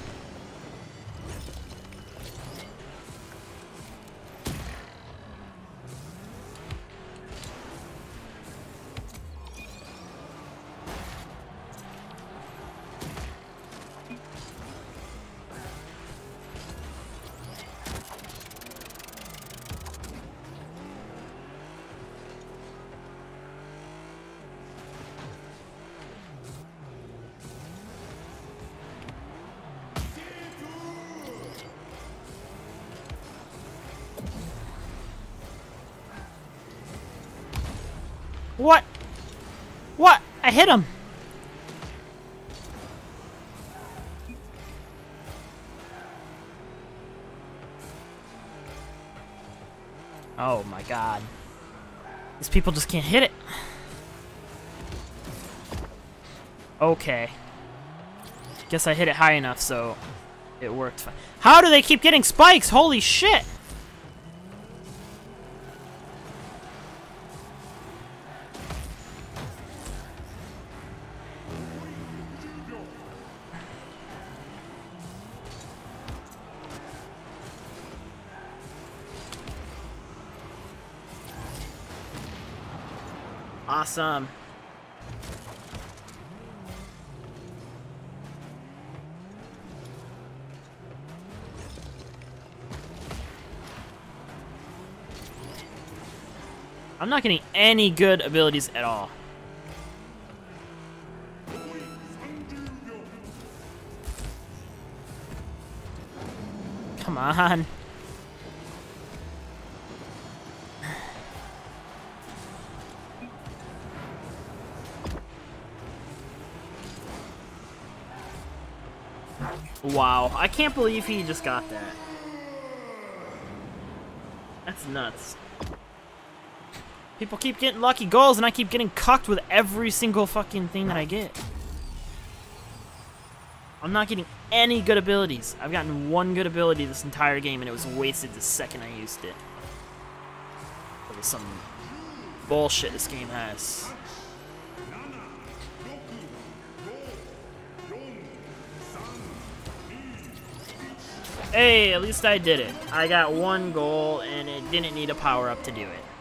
Hit him. Oh my god. These people just can't hit it. Okay. Guess I hit it high enough, so it worked fine. How do they keep getting spikes? Holy shit! Awesome. I'm not getting any good abilities at all. Come on. I can't believe he just got that. That's nuts. People keep getting lucky goals and I keep getting cucked with every single fucking thing that I get. I'm not getting any good abilities. I've gotten one good ability this entire game and it was wasted the second I used it. Was some bullshit this game has. Hey, at least I did it. I got one goal, and it didn't need a power-up to do it.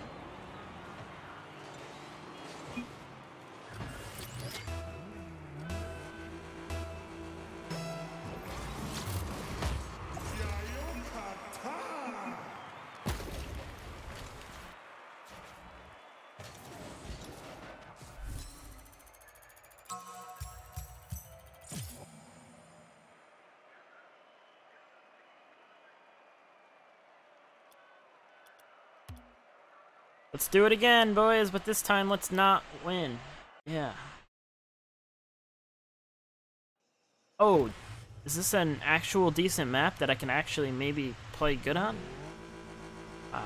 Let's do it again, boys, but this time let's not win. Yeah. Oh, is this an actual decent map that I can actually maybe play good on? Wow.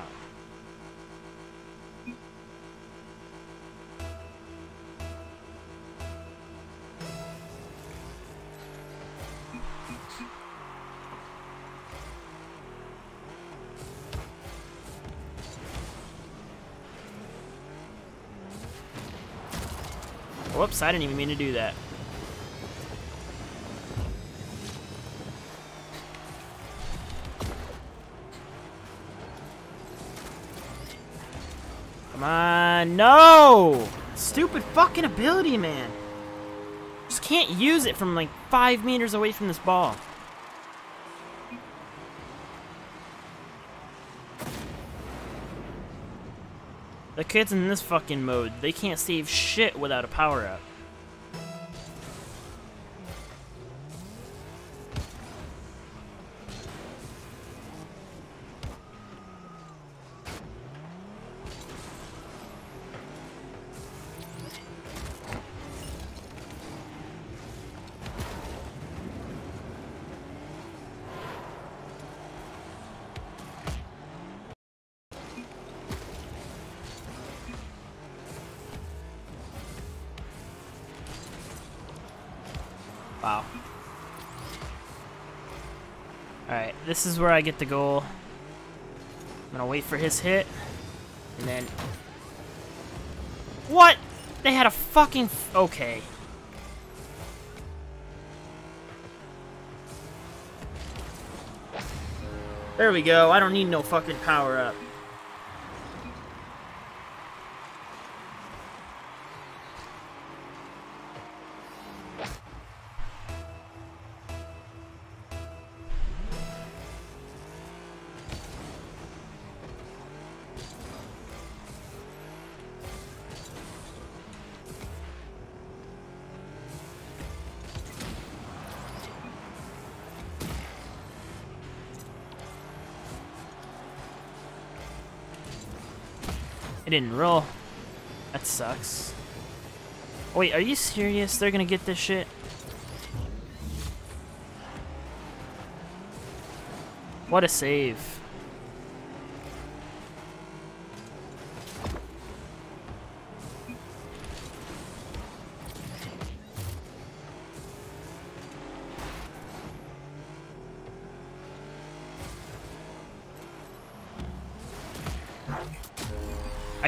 Whoops, I didn't even mean to do that. Come on, no! Stupid fucking ability, man. Just can't use it from like five meters away from this ball. The kids in this fucking mode, they can't save shit without a power-up. This is where I get the goal. I'm gonna wait for his hit. And then... What? They had a fucking... okay. There we go. I don't need no fucking power didn't roll. That sucks. Wait, are you serious? They're gonna get this shit? What a save.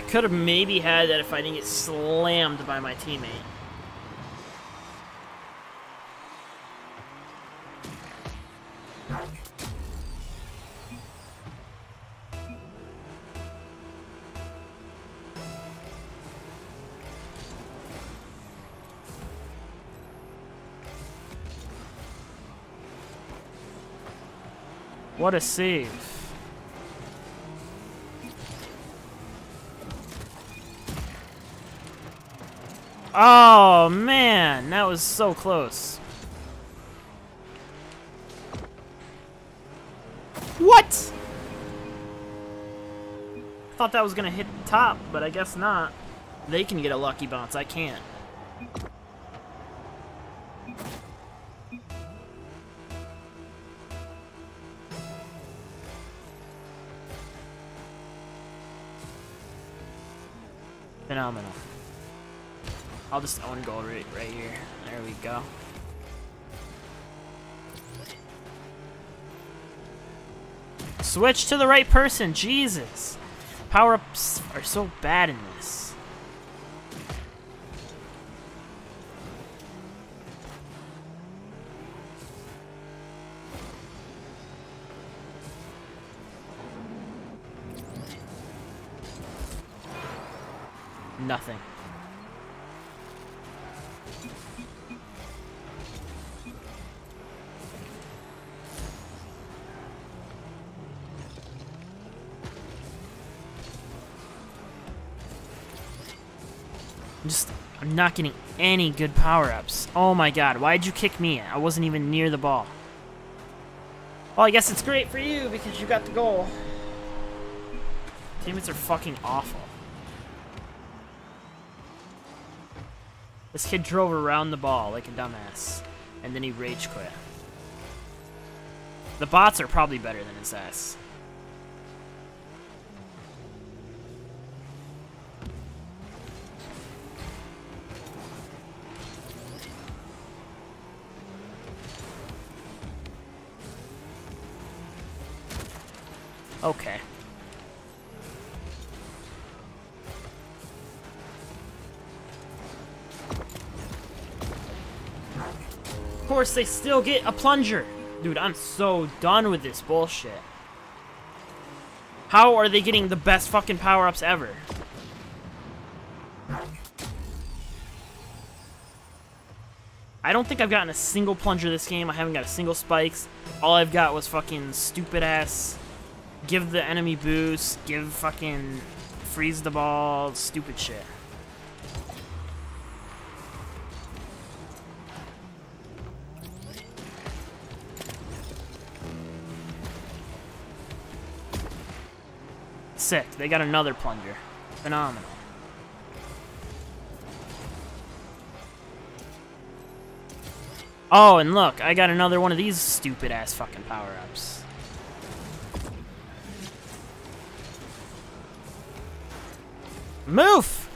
Could have maybe had that if I didn't get slammed by my teammate. What a save. Oh, man. That was so close. What? Thought that was to hit the top, but I guess not. They can get a lucky bounce. I can't. I'll just own goal right, right here. There we go. Switch to the right person, Jesus. Power-ups are so bad in this. Nothing. I'm not getting any good power-ups. Oh my god, why'd you kick me? I wasn't even near the ball. Well, I guess it's great for you because you got the goal. Teammates are fucking awful. This kid drove around the ball like a dumbass, and then he rage quit. The bots are probably better than his ass. Okay. Of course, they still get a plunger. Dude, I'm so done with this bullshit. How are they getting the best fucking power-ups ever? I don't think I've gotten a single plunger this game. I haven't got a single spikes. All I've got was fucking stupid ass give the enemy boost, give fucking freeze the ball, stupid shit. Sick. They got another plunger. Phenomenal. Oh, and look, I got another one of these stupid ass fucking power-ups. Move!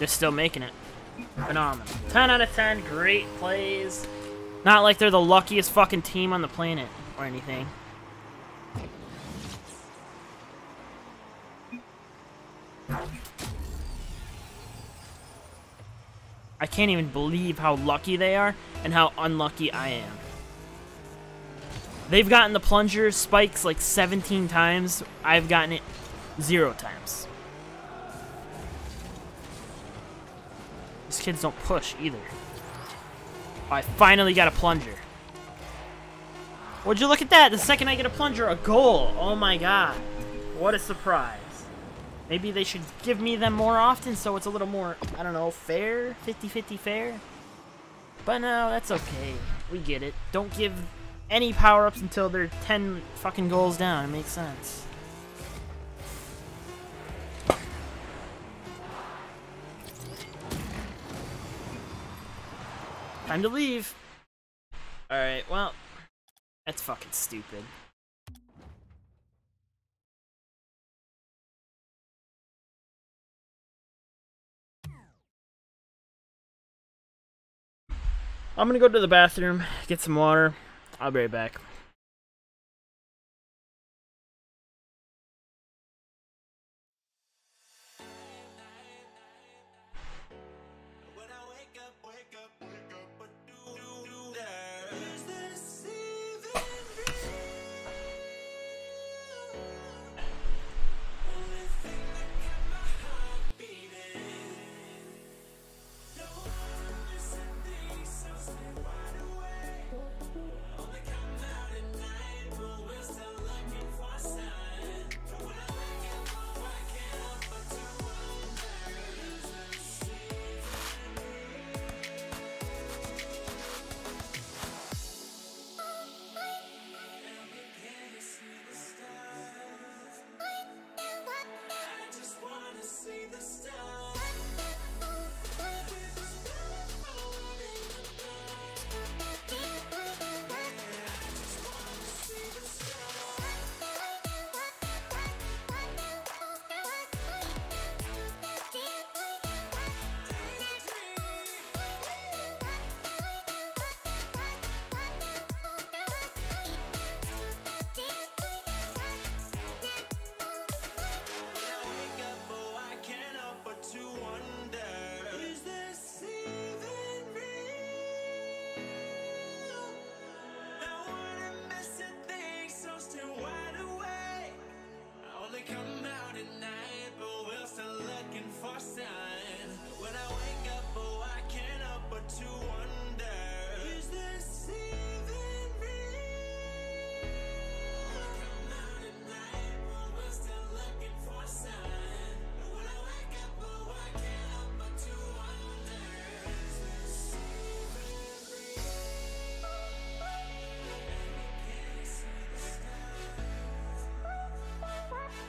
They're still making it. Phenomenal. 10 out of 10, great plays. Not like they're the luckiest fucking team on the planet or anything. Can't even believe how lucky they are and how unlucky I am. They've gotten the plunger spikes like 17 times. I've gotten it zero times. These kids don't push either. Oh, I finally got a plunger. Would you look at that? The second I get a plunger, a goal. Oh my god. What a surprise. Maybe they should give me them more often so it's a little more, I don't know, fair? 50-50 fair? But no, that's okay. We get it. Don't give any power-ups until they're 10 fucking goals down. It makes sense. Time to leave. Alright, well, that's fucking stupid. I'm gonna go to the bathroom, get some water. I'll be right back.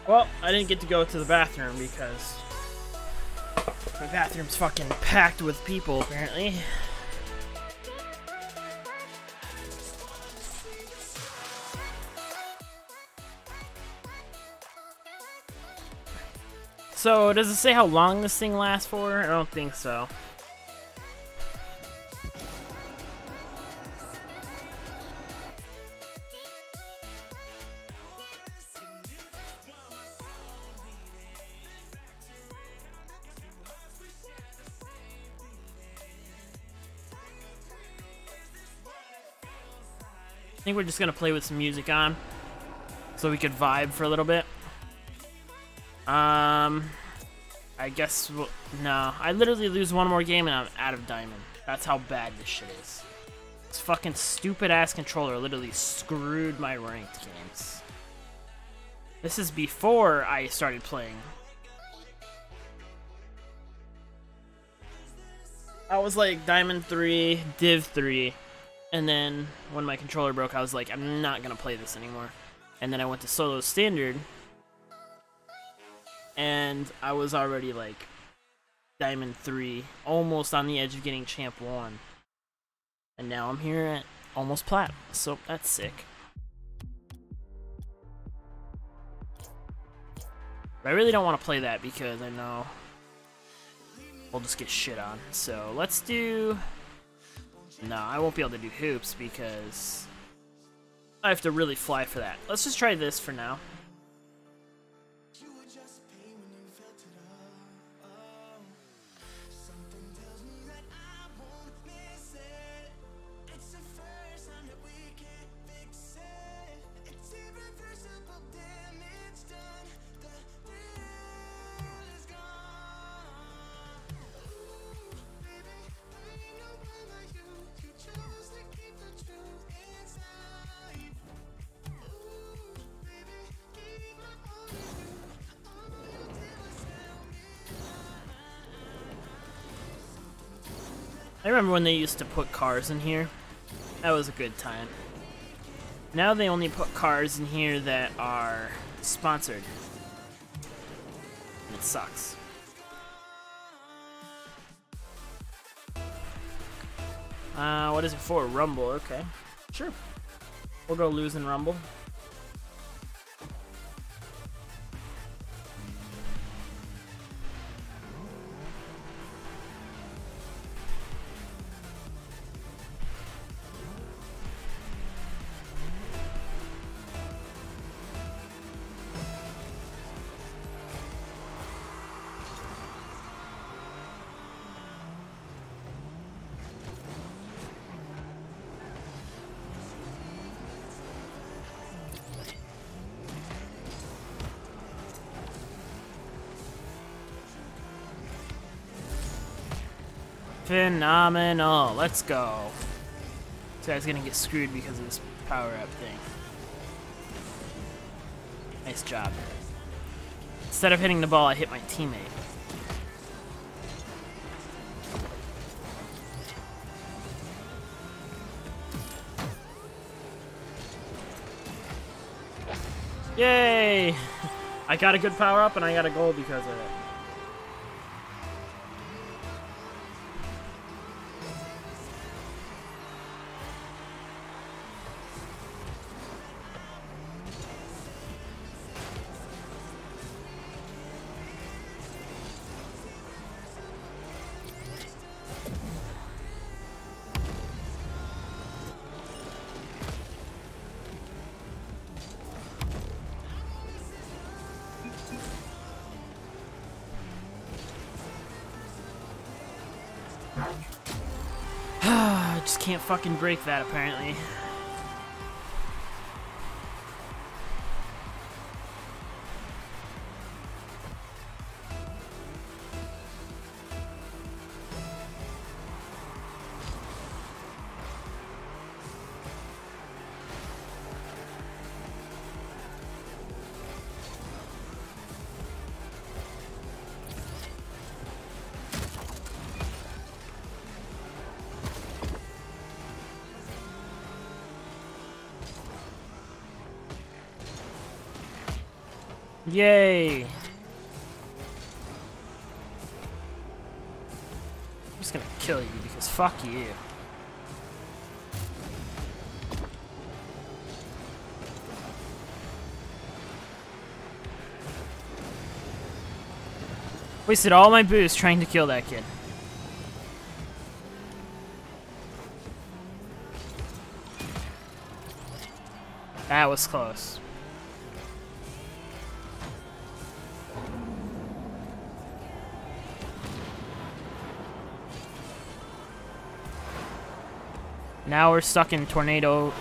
Well, I didn't get to go to the bathroom because my bathroom's fucking packed with people, apparently. So, does it say how long this thing lasts for? I don't think so. Think we're just gonna play with some music on so we could vibe for a little bit. Um, I guess we'll, no. I literally lose one more game and I'm out of diamond. That's how bad this shit is. This fucking stupid ass controller literally screwed my ranked games. This is before I started playing. I was like Diamond 3, Div 3, and then when my controller broke, I was like, I'm not gonna play this anymore. And then I went to solo standard, and I was already like Diamond 3, almost on the edge of getting Champ 1. And now I'm here at almost Plat, so that's sick. But I really don't want to play that because I know we'll just get shit on. So let's do... No, I won't be able to do hoops because I have to really fly for that. Let's just try this for now. I remember when they used to put cars in here. That was a good time. Now they only put cars in here that are sponsored. And it sucks. Uh, what is it for? Rumble, okay. Sure. We'll go lose in Rumble. Phenomenal. Let's go. This guy's gonna get screwed because of this power-up thing. Nice job. Instead of hitting the ball, I hit my teammate. Yay! I got a good power-up and I got a goal because of it. Fucking break that, apparently. Yay! I'm just gonna kill you because fuck you. Wasted all my boost trying to kill that kid. That was close. Now we're stuck in tornado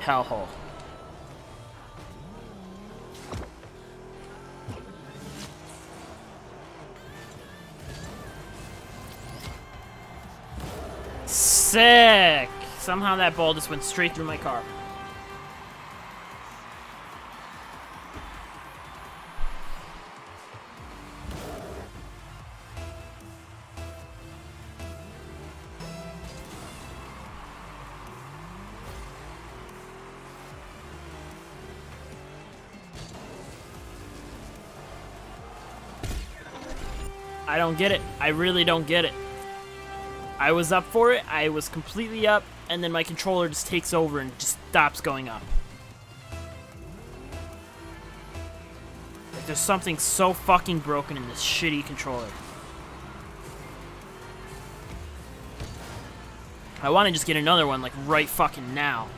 hellhole. Sick! Somehow that ball just went straight through my car. Don't get it. I really don't get it. I was up for it, I was completely up, and then my controller just takes over and just stops going up. Like, there's something so fucking broken in this shitty controller. I want to just get another one, like, right fucking now.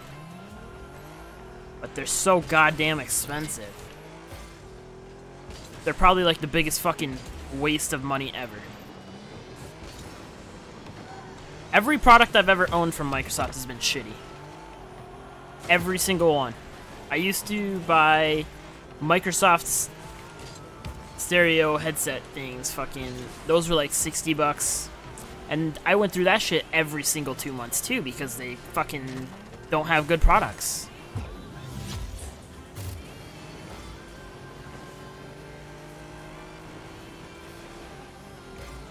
But they're so goddamn expensive. They're probably, like, the biggest fucking waste of money ever. Every product I've ever owned from Microsoft has been shitty. Every single one. I used to buy Microsoft's stereo headset things, fucking, those were like 60 bucks. And I went through that shit every single two months too, because they fucking don't have good products.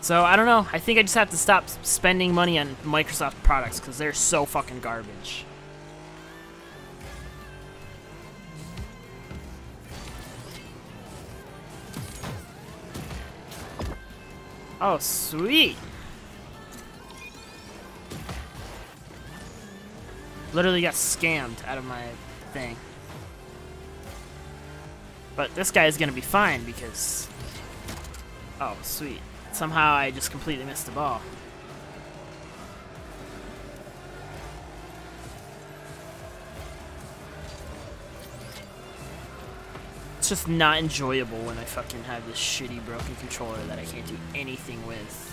So I don't know. I think I just have to stop spending money on Microsoft products because they're so fucking garbage. Oh, sweet. Literally got scammed out of my thing. But this guy is going to be fine because... Oh, sweet. Somehow I just completely missed the ball. It's just not enjoyable when I fucking have this shitty broken controller that I can't do anything with.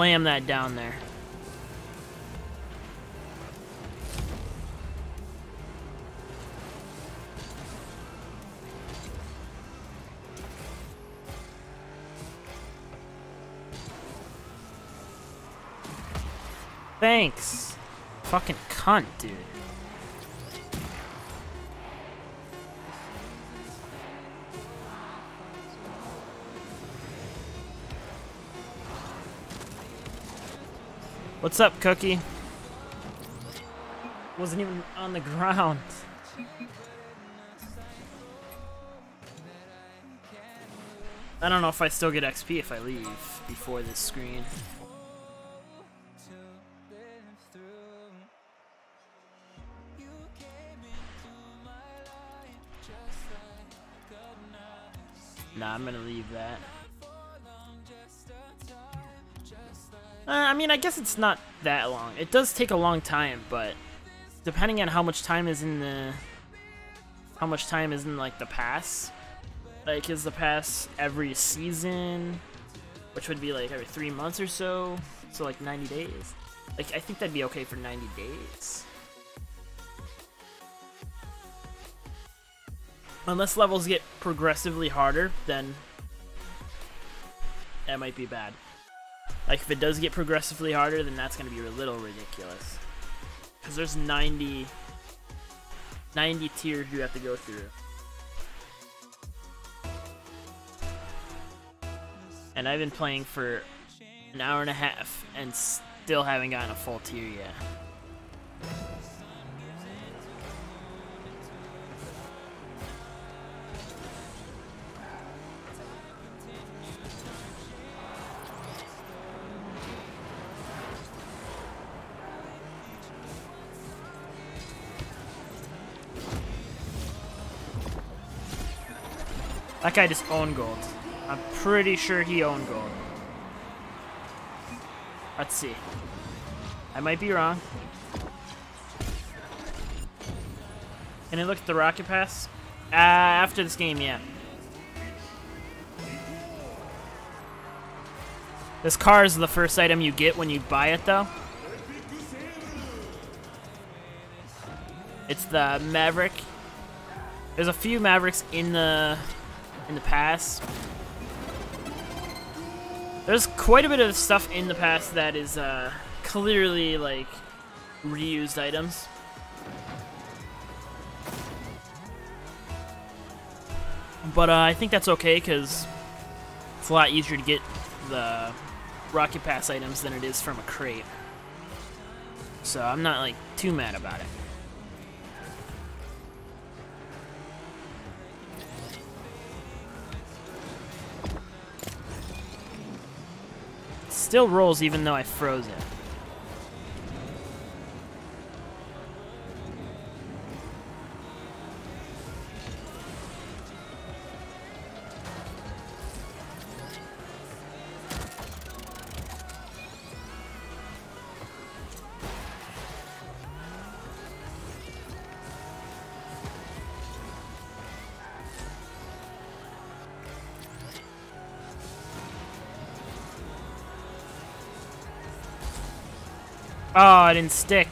Slam that down there. Thanks. Fucking cunt, dude. What's up, Cookie? Wasn't even on the ground. I don't know if I still get XP if I leave before this screen. Nah, I'm gonna leave that. Uh, I mean, I guess it's not that long. It does take a long time, but depending on how much time is in the... How much time is in, like, the pass. Like, is the pass every season? Which would be, like, every three months or so? So, like, 90 days? Like, I think that'd be okay for 90 days. Unless levels get progressively harder, then that might be bad. Like, if it does get progressively harder, then that's going to be a little ridiculous. Because there's 90, 90 tiers you have to go through. And I've been playing for an hour and a half and still haven't gotten a full tier yet. That guy just own goaled. I'm pretty sure he own goaled. Let's see. I might be wrong. Can I look at the rocket pass? Uh, after this game, yeah. This car is the first item you get when you buy it, though. It's the Maverick. There's a few Mavericks in the in the past. There's quite a bit of stuff in the past that is uh, clearly like reused items. But uh, I think that's okay because it's a lot easier to get the Rocket Pass items than it is from a crate. So I'm not like too mad about it. Still rolls even though I froze it. I didn't stick.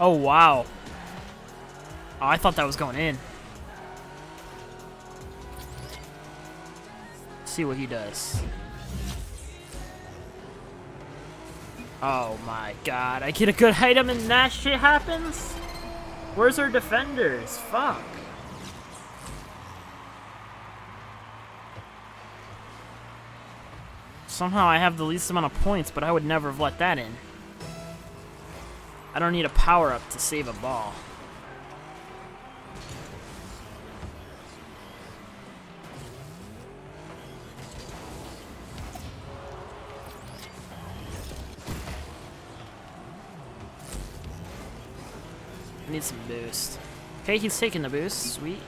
Oh, wow. Oh, I thought that was going in. Let's see what he does. Oh my god, I get a good item and that shit happens? Where's our defenders? Fuck. Somehow I have the least amount of points, but I would never have let that in. I don't need a power-up to save a ball. I need some boost. Okay, he's taking the boost. Sweet.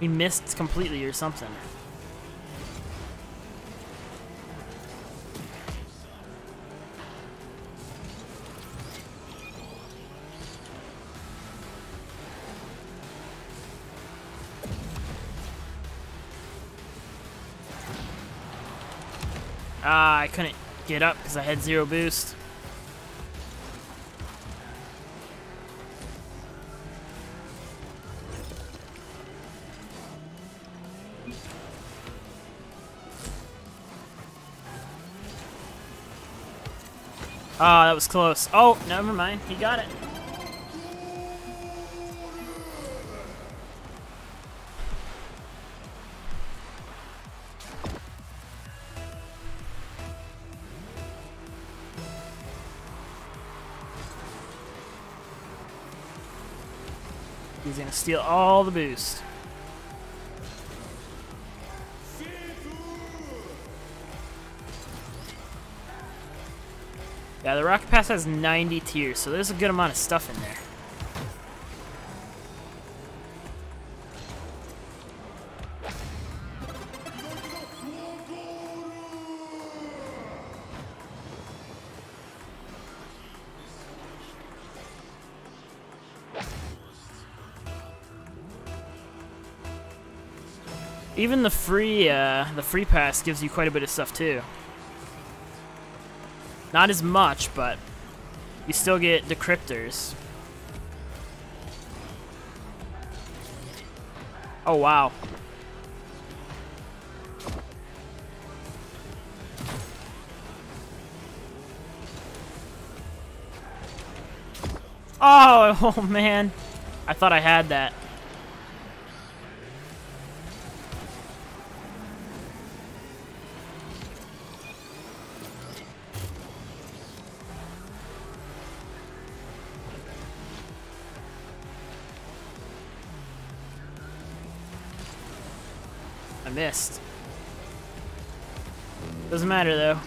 He missed completely or something. Ah, I couldn't get up because I had zero boost. Oh, that was close. Oh, never mind. He got it. He's gonna steal all the boost. Yeah, the Rocket Pass has 90 tiers, so there's a good amount of stuff in there. Even the free, uh, the free pass gives you quite a bit of stuff too. Not as much, but you still get decryptors. Oh, wow. Oh, oh man. I thought I had that. Missed. Doesn't matter though.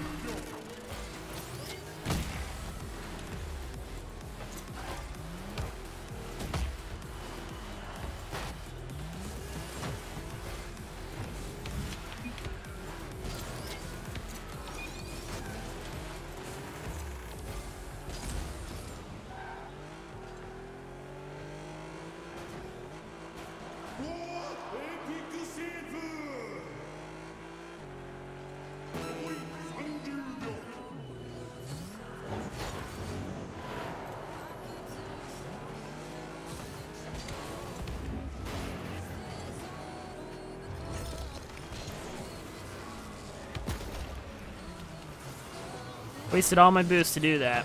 Wasted all my boost to do that.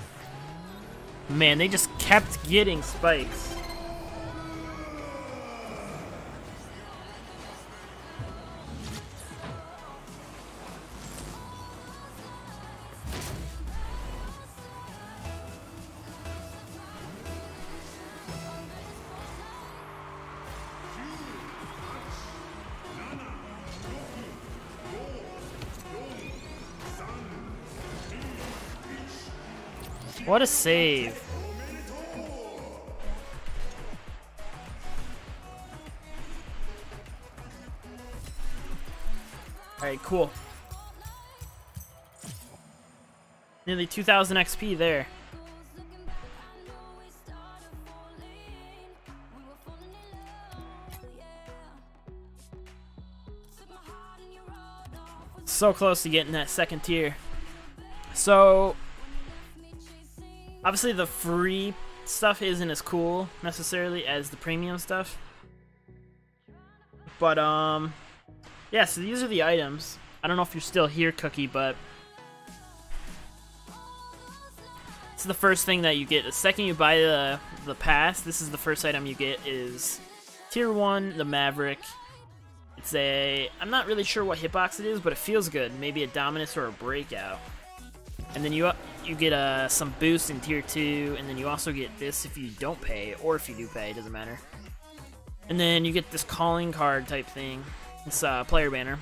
Man, they just kept getting spikes. What a save. Alright, cool. Nearly 2,000 XP there. So close to getting that second tier. So, obviously the free stuff isn't as cool necessarily as the premium stuff. But um yeah, so these are the items. I don't know if you're still here, Cookie, but it's the first thing that you get. The second you buy the the pass, this is the first item you get is tier 1, the Maverick. It's a I'm not really sure what hitbox it is, but it feels good. Maybe a Dominus or a Breakout. And then you you get uh, some boost in tier 2, and then you also get this if you don't pay, or if you do pay, doesn't matter. And then you get this calling card type thing, this uh, player banner.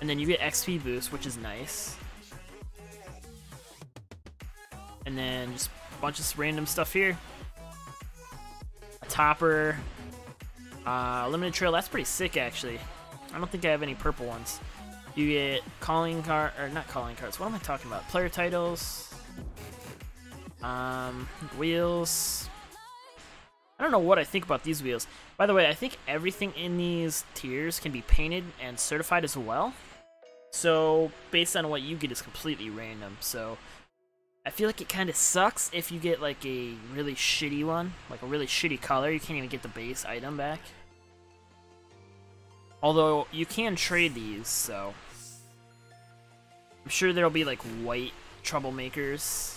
And then you get XP boost, which is nice. And then just a bunch of random stuff here. A topper. Uh, limited trail, that's pretty sick actually. I don't think I have any purple ones. You get calling card, or not calling cards, what am I talking about? Player titles, um, wheels. I don't know what I think about these wheels. By the way, I think everything in these tiers can be painted and certified as well. So, based on what you get is completely random. So, I feel like it kind of sucks if you get like a really shitty one, like a really shitty color. You can't even get the base item back. Although, you can trade these, so... I'm sure there'll be, like, white troublemakers.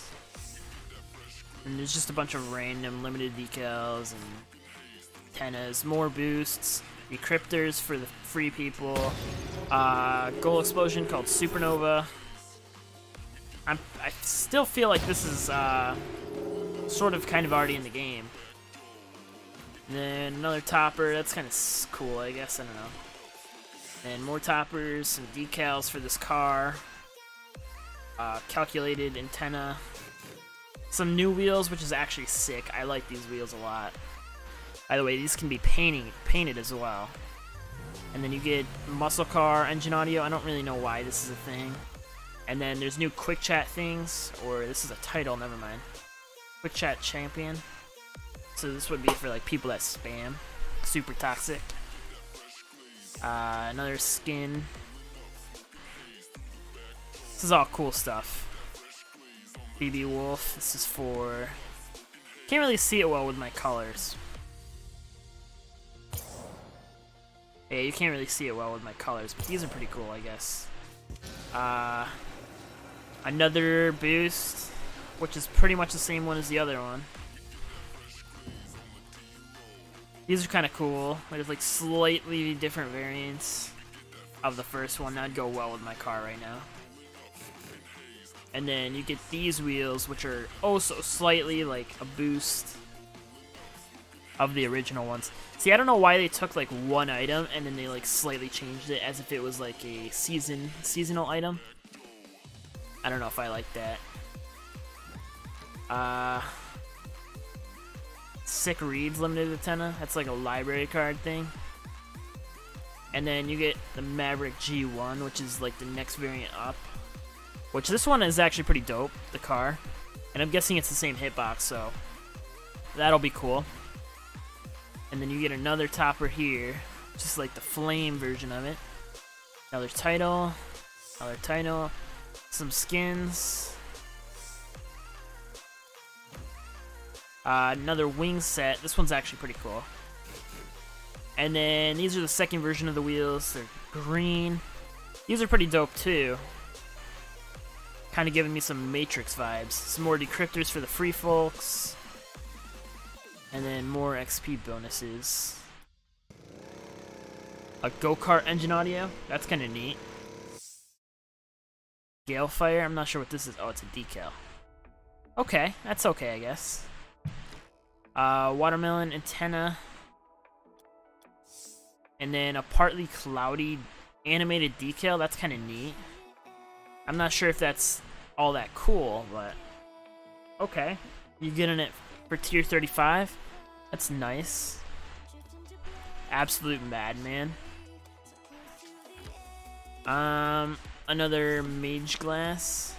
And there's just a bunch of random limited decals and antennas, more boosts, decryptors for the free people, uh, goal explosion called Supernova. I'm, I still feel like this is uh, sort of kind of already in the game. And then another topper, that's kind of cool, I guess, I don't know. And more toppers, some decals for this car. Uh, calculated antenna. Some new wheels, which is actually sick. I like these wheels a lot. By the way, these can be painting, painted as well. And then you get muscle car engine audio. I don't really know why this is a thing. And then there's new quick chat things, or this is a title, never mind. Quick chat champion. So this would be for like people that spam. Super toxic. Uh, another skin. This is all cool stuff. BB Wolf. This is for... Can't really see it well with my colors. Yeah, you can't really see it well with my colors, but these are pretty cool, I guess. Uh, another boost, which is pretty much the same one as the other one. These are kind of cool. There's like slightly different variants of the first one. That'd go well with my car right now. And then you get these wheels, which are also slightly like a boost of the original ones. See, I don't know why they took like one item and then they like slightly changed it as if it was like a season seasonal item. I don't know if I like that. Uh, Sick Reads limited antenna. That's like a library card thing. And then you get the Maverick G1, which is like the next variant up. Which this one is actually pretty dope, the car. And I'm guessing it's the same hitbox, so that'll be cool. And then you get another topper here, just like the flame version of it. Another title, another title, some skins. Uh, another wing set. This one's actually pretty cool. And then these are the second version of the wheels. They're green. These are pretty dope too. Kind of giving me some Matrix vibes. Some more decryptors for the free folks. And then more XP bonuses. A go-kart engine audio. That's kind of neat. Galefire. I'm not sure what this is. Oh, it's a decal. Okay, that's okay, I guess. Uh, watermelon antenna. And then a partly cloudy animated decal. That's kind of neat. I'm not sure if that's all that cool, but okay. You getting it for tier 35? That's nice. Absolute madman. Um, another mage glass.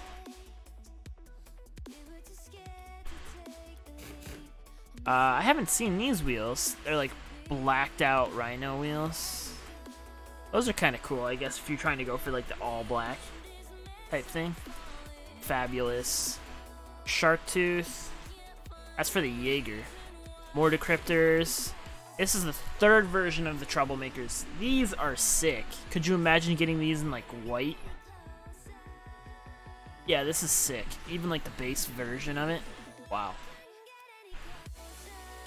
Uh, I haven't seen these wheels. They're like blacked out rhino wheels. Those are kind of cool, I guess, if you're trying to go for like the all black type thing. Fabulous. Shark Tooth. That's for the Jaeger. More decryptors. This is the third version of the Troublemakers. These are sick. Could you imagine getting these in like white? Yeah, this is sick. Even like the base version of it. Wow.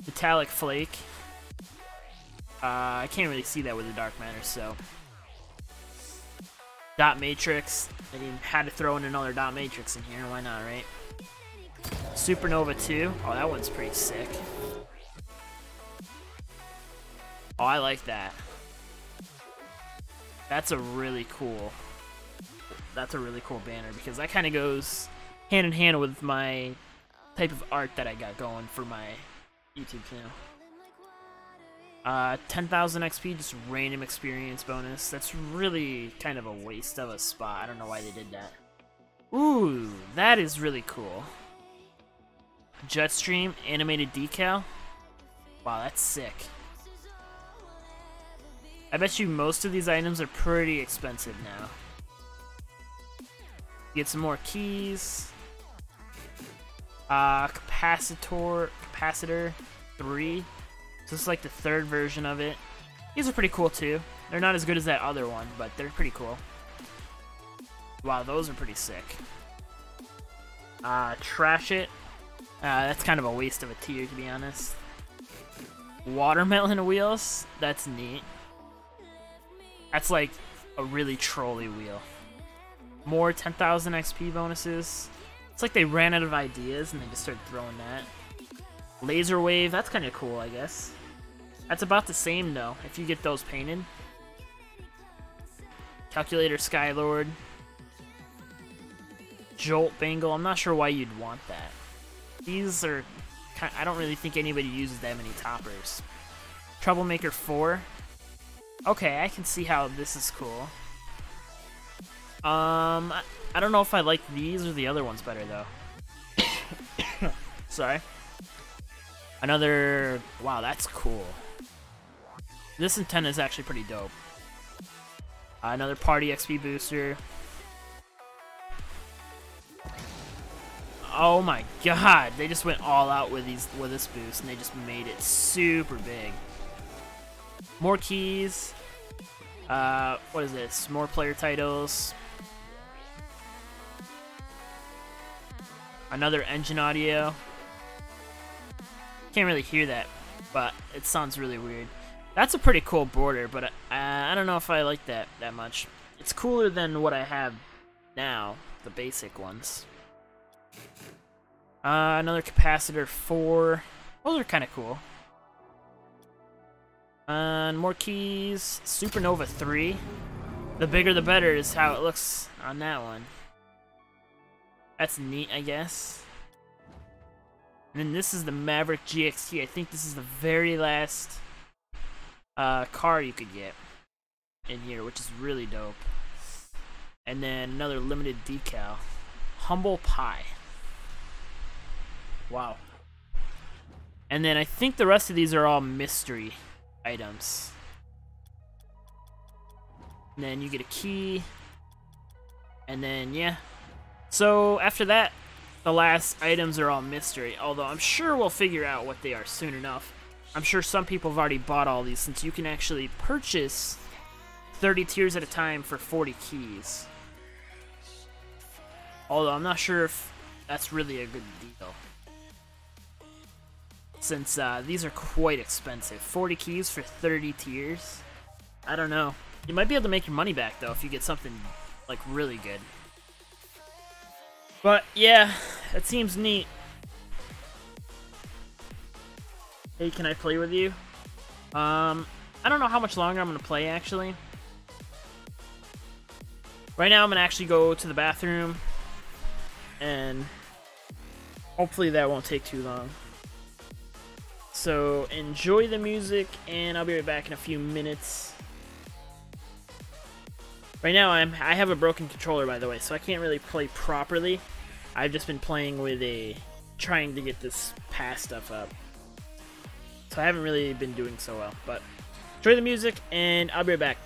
Metallic Flake. Uh, I can't really see that with the Dark Matter, so. Dot Matrix. They had to throw in another Dot Matrix in here. Why not, right? Supernova 2. Oh, that one's pretty sick. Oh, I like that. That's a really cool. That's a really cool banner because that kind of goes hand in hand with my type of art that I got going for my YouTube channel. Uh, 10,000 XP, just random experience bonus. That's really kind of a waste of a spot. I don't know why they did that. Ooh, that is really cool. Jetstream animated decal. Wow, that's sick. I bet you most of these items are pretty expensive now. Get some more keys. Uh, capacitor, capacitor, three. So this is like the third version of it. These are pretty cool too. They're not as good as that other one, but they're pretty cool. Wow, those are pretty sick. Uh, trash it. Uh, that's kind of a waste of a tier, to be honest. Watermelon wheels. That's neat. That's like a really trolley wheel. More 10,000 XP bonuses. It's like they ran out of ideas and they just started throwing that. Laser wave. That's kind of cool, I guess. That's about the same, though, if you get those painted. Calculator Skylord. Jolt Bangle. I'm not sure why you'd want that. These are... I don't really think anybody uses that many toppers. Troublemaker 4. Okay, I can see how this is cool. Um, I, I don't know if I like these or the other ones better, though. Sorry. Another... Wow, that's cool. This antenna is actually pretty dope. another party XP booster. Oh my god, they just went all out with these with this boost and they just made it super big. More keys. Uh, what is this? More player titles. Another engine audio. Can't really hear that, but it sounds really weird. That's a pretty cool border, but I, I don't know if I like that that much. It's cooler than what I have now, the basic ones. Uh, another capacitor 4. Those are kind of cool. And more keys. Supernova 3. The bigger the better is how it looks on that one. That's neat, I guess. And then this is the Maverick GXT. I think this is the very last uh, car you could get in here, which is really dope. And then another limited decal. Humble Pie. Wow. And then I think the rest of these are all mystery items. And then you get a key. And then, yeah. So, after that, the last items are all mystery. Although, I'm sure we'll figure out what they are soon enough. I'm sure some people have already bought all these since you can actually purchase 30 tiers at a time for 40 keys. Although, I'm not sure if that's really a good deal since uh, these are quite expensive. 40 keys for 30 tiers? I don't know. You might be able to make your money back, though, if you get something, like, really good. But, yeah, it seems neat. Hey, can I play with you? Um, I don't know how much longer I'm going to play, actually. Right now, I'm going to actually go to the bathroom, and hopefully that won't take too long. So enjoy the music, and I'll be right back in a few minutes. Right now, I'm I have a broken controller, by the way, so I can't really play properly. I've just been playing with a trying to get this pass stuff up. So I haven't really been doing so well, but enjoy the music, and I'll be right back.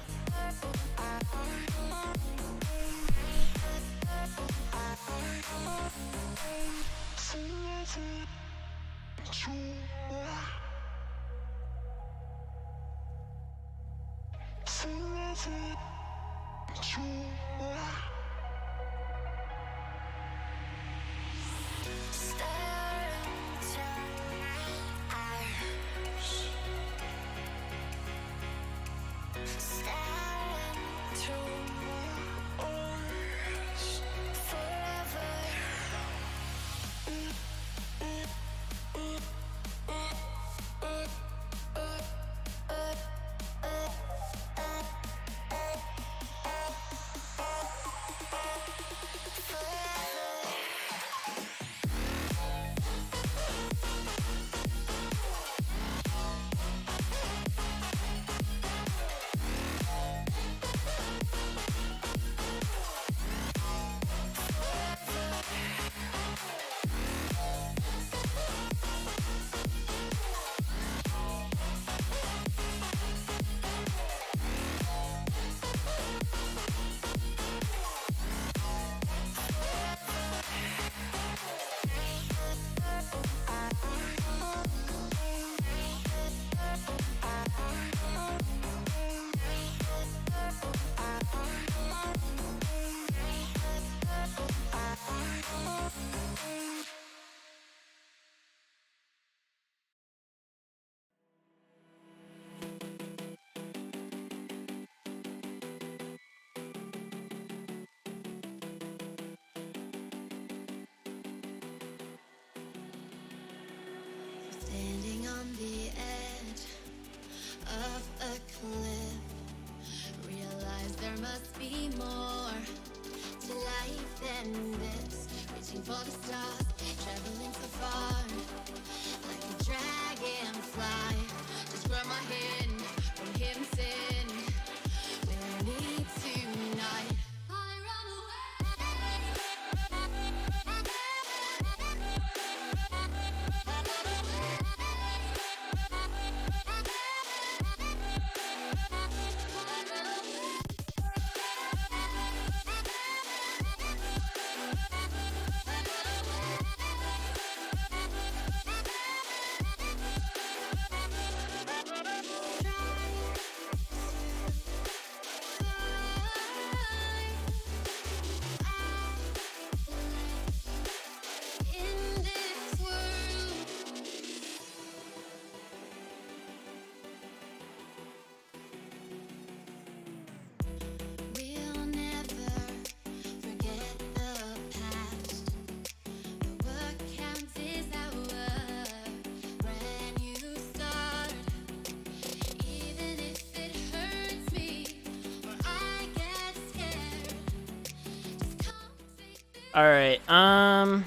Alright, um...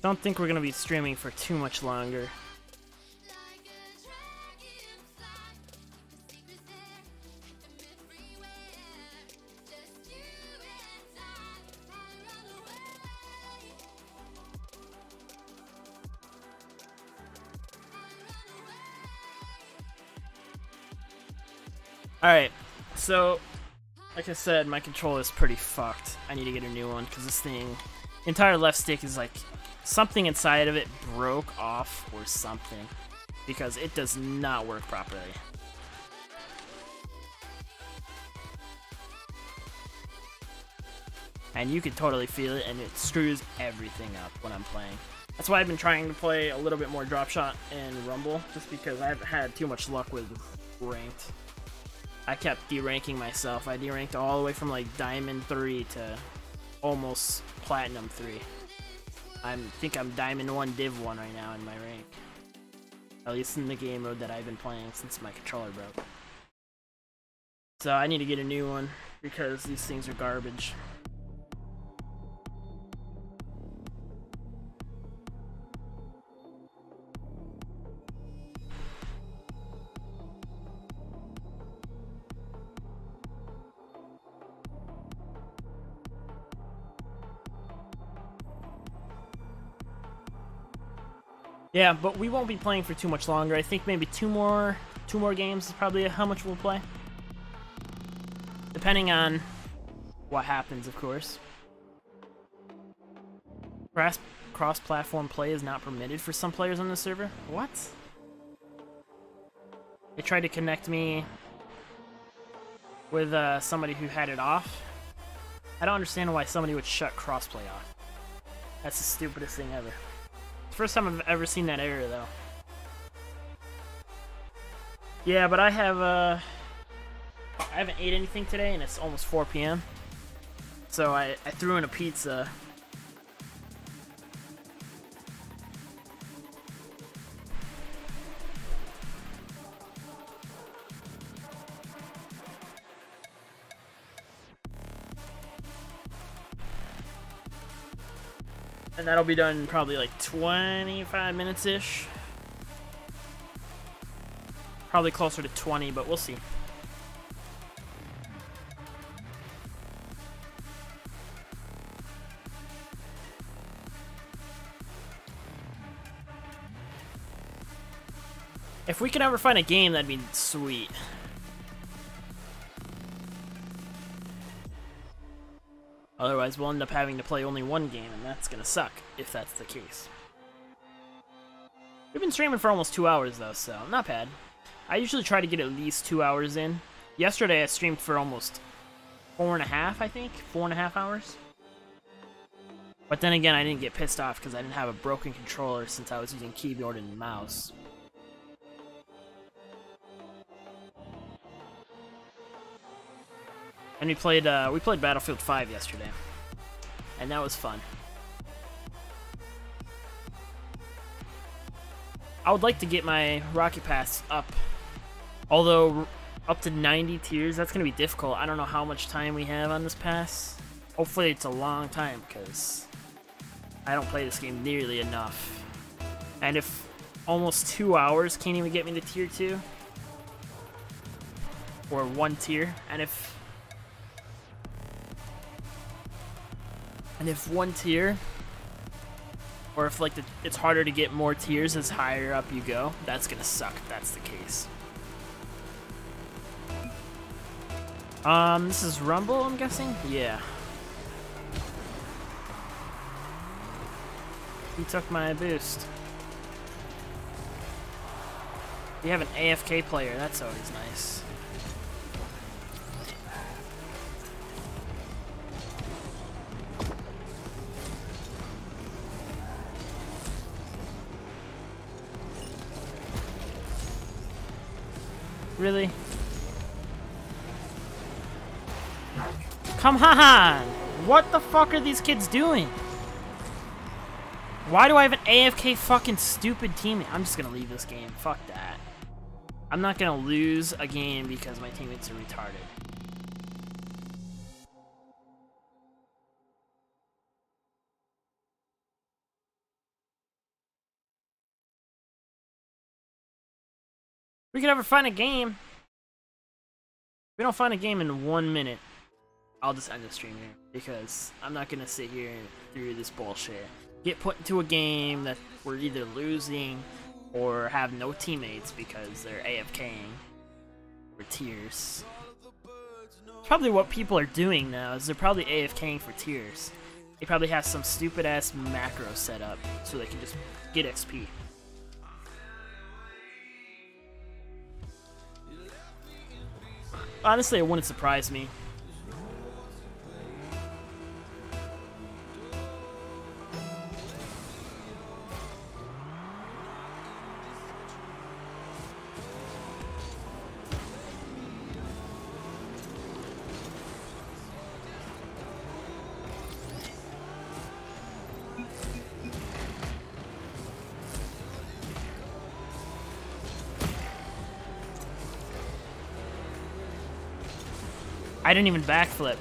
Don't think we're gonna be streaming for too much longer. Like I said, my controller is pretty fucked. I need to get a new one, because this thing, entire left stick is like, something inside of it broke off or something, because it does not work properly. And you can totally feel it, and it screws everything up when I'm playing. That's why I've been trying to play a little bit more drop shot and rumble, just because I've had too much luck with ranked. I kept deranking myself. I deranked all the way from like Diamond 3 to almost Platinum 3. I think I'm Diamond 1, Div 1 right now in my rank. At least in the game mode that I've been playing since my controller broke. So I need to get a new one because these things are garbage. Yeah, but we won't be playing for too much longer. I think maybe two more two more games is probably how much we'll play. Depending on what happens, of course. Cross cross-platform play is not permitted for some players on the server. What? They tried to connect me with uh, somebody who had it off. I don't understand why somebody would shut crossplay off. That's the stupidest thing ever. First time I've ever seen that area, though. Yeah, but I have, uh... I haven't ate anything today, and it's almost 4 p.m. So I, I threw in a pizza And that'll be done probably like 25 minutes-ish. Probably closer to 20, but we'll see. If we could ever find a game, that'd be sweet. Otherwise, we'll end up having to play only one game, and that's gonna suck, if that's the case. We've been streaming for almost two hours, though, so not bad. I usually try to get at least two hours in. Yesterday, I streamed for almost four and a half, I think? Four and a half hours? But then again, I didn't get pissed off because I didn't have a broken controller since I was using keyboard and mouse. And we played uh, we played Battlefield 5 yesterday, and that was fun. I would like to get my Rocket Pass up, although up to 90 tiers, that's going to be difficult. I don't know how much time we have on this pass. Hopefully it's a long time, because I don't play this game nearly enough. And if almost two hours can't even get me to tier 2, or one tier, and if And if one tier, or if like the, it's harder to get more tiers as higher up you go, that's gonna suck if that's the case. Um, this is Rumble, I'm guessing? Yeah. He took my boost. We have an AFK player, that's always nice. Really? Come on! What the fuck are these kids doing? Why do I have an AFK fucking stupid teammate? I'm just gonna leave this game. Fuck that. I'm not gonna lose a game because my teammates are retarded. We could ever find a game. If we don't find a game in one minute, I'll just end the stream here because I'm not gonna sit here through this bullshit. Get put into a game that we're either losing or have no teammates because they're AFKing for tiers. Probably what people are doing now is they're probably AFKing for tiers. They probably have some stupid ass macro set up so they can just get XP. Honestly, it wouldn't surprise me. Didn't even backflip.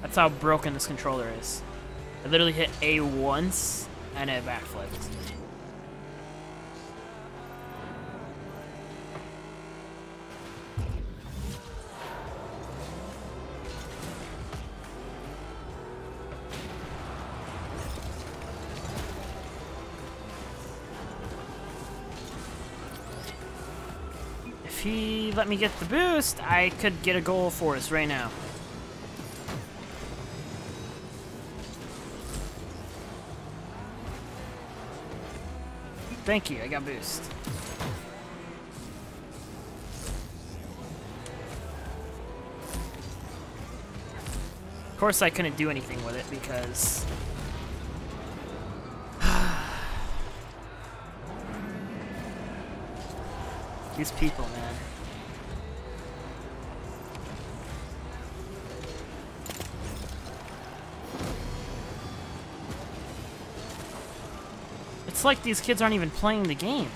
That's how broken this controller is. I literally hit A once, and it backflipped. Let me get the boost, I could get a goal for us right now. Thank you, I got boost. Of course I couldn't do anything with it because... These people, man. It's like these kids aren't even playing the game.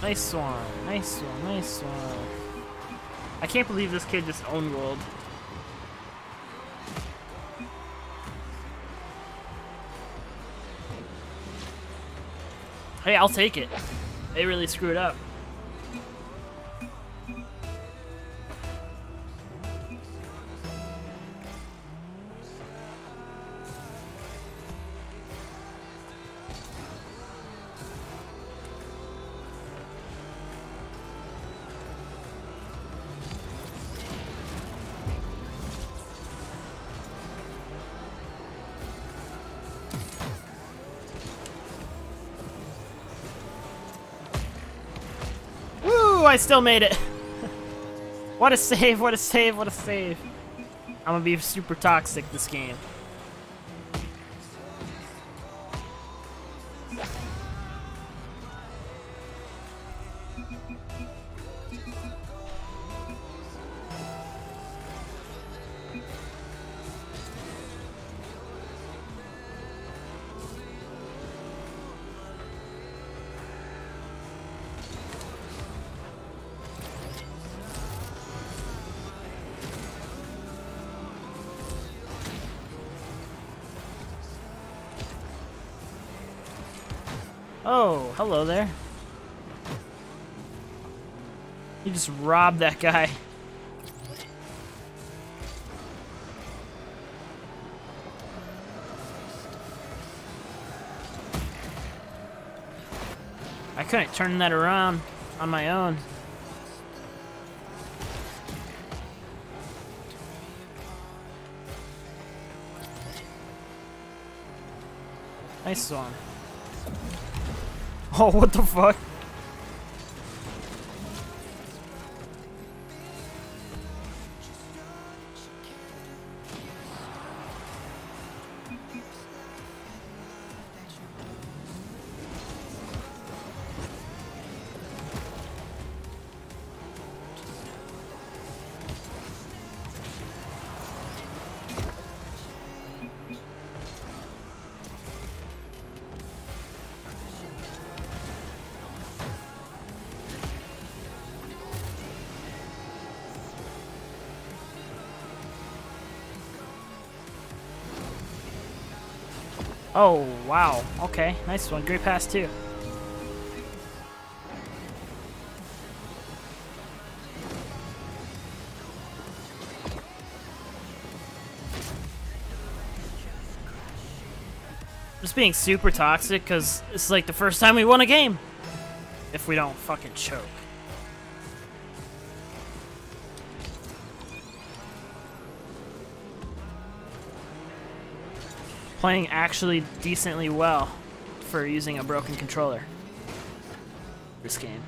Nice one, nice one, nice one. I can't believe this kid just own goaled. Hey, I'll take it. They really screwed up. I still made it. what a save, what a save, what a save. I'm gonna be super toxic this game. Oh, hello there. You just robbed that guy. I couldn't turn that around on my own. Nice one. Oh, what the fuck? Oh, wow. Okay, nice one. Great pass, too. Just being super toxic because it's like the first time we won a game. If we don't fucking choke. Playing actually decently well for using a broken controller. This game.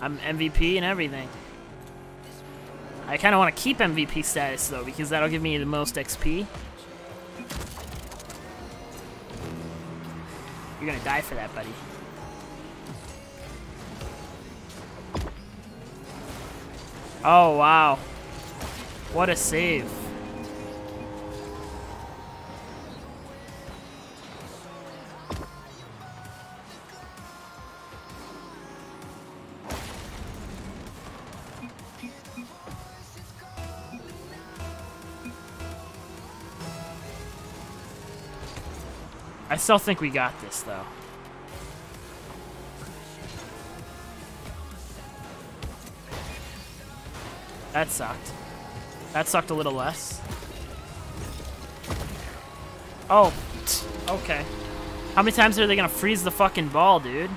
I'm MVP and everything. I kind of want to keep MVP status though because that'll give me the most XP. You're gonna die for that, buddy. Oh, wow. What a save. Still think we got this, though. That sucked. That sucked a little less. Oh, okay. How many times are they gonna freeze the fucking ball, dude?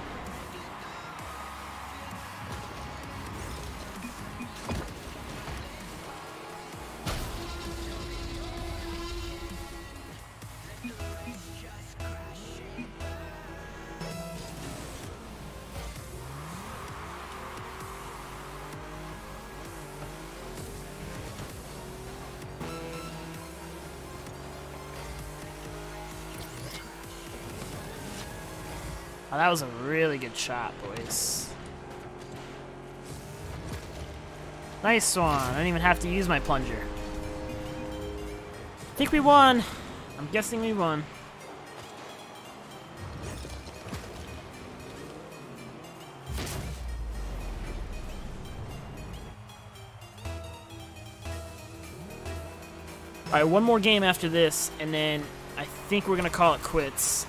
Shot, boys. Nice one. I didn't even have to use my plunger. I think we won. I'm guessing we won. Alright, one more game after this, and then I think we're going to call it quits.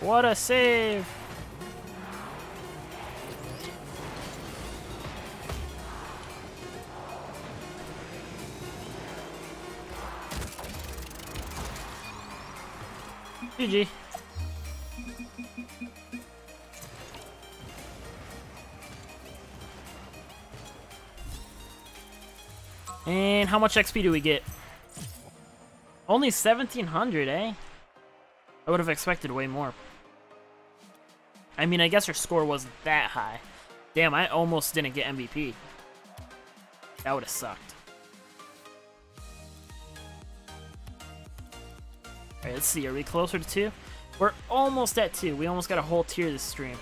What a save! GG. And how much XP do we get? Only 1700, eh? I would have expected way more. I mean, I guess her score wasn't that high. Damn, I almost didn't get MVP. That would have sucked. Alright, let's see. Are we closer to two? We're almost at two. We almost got a whole tier this stream.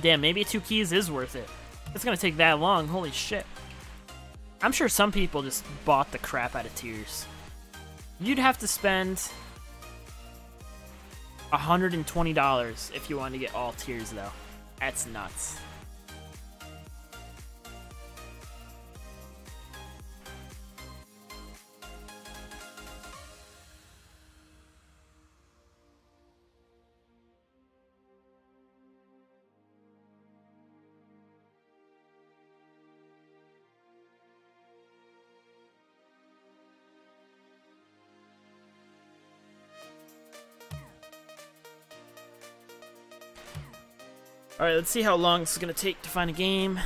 Damn, maybe two keys is worth it. It's gonna take that long. Holy shit. I'm sure some people just bought the crap out of tiers. You'd have to spend $120 if you want to get all tiers, though. That's nuts. Alright, let's see how long this is gonna take to find a game.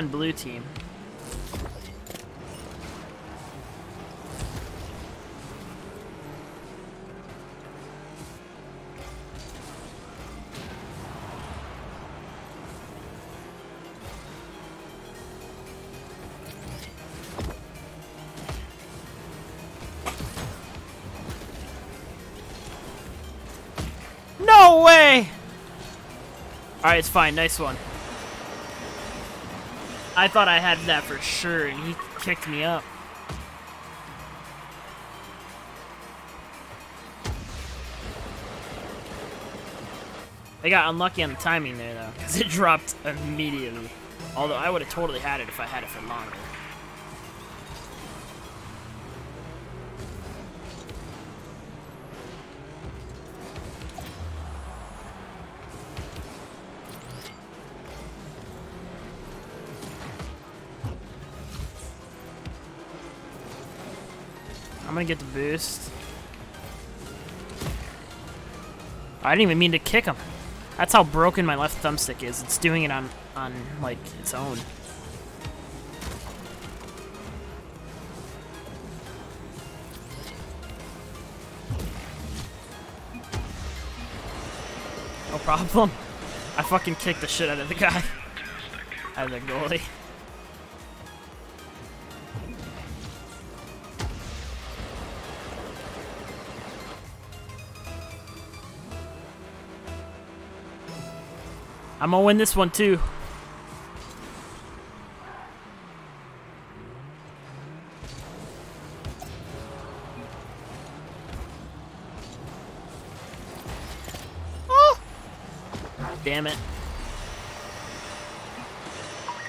on blue team. No way! Alright, it's fine. Nice one. I thought I had that for sure, and he kicked me up. I got unlucky on the timing there, though, because it dropped immediately. Although I would have totally had it if I had it for longer. Gonna get the boost. I didn't even mean to kick him. That's how broken my left thumbstick is. It's doing it on, on like, its own. No problem. I fucking kicked the shit out of the guy. Out of the goalie. I'm gonna win this one too. Oh! Damn it.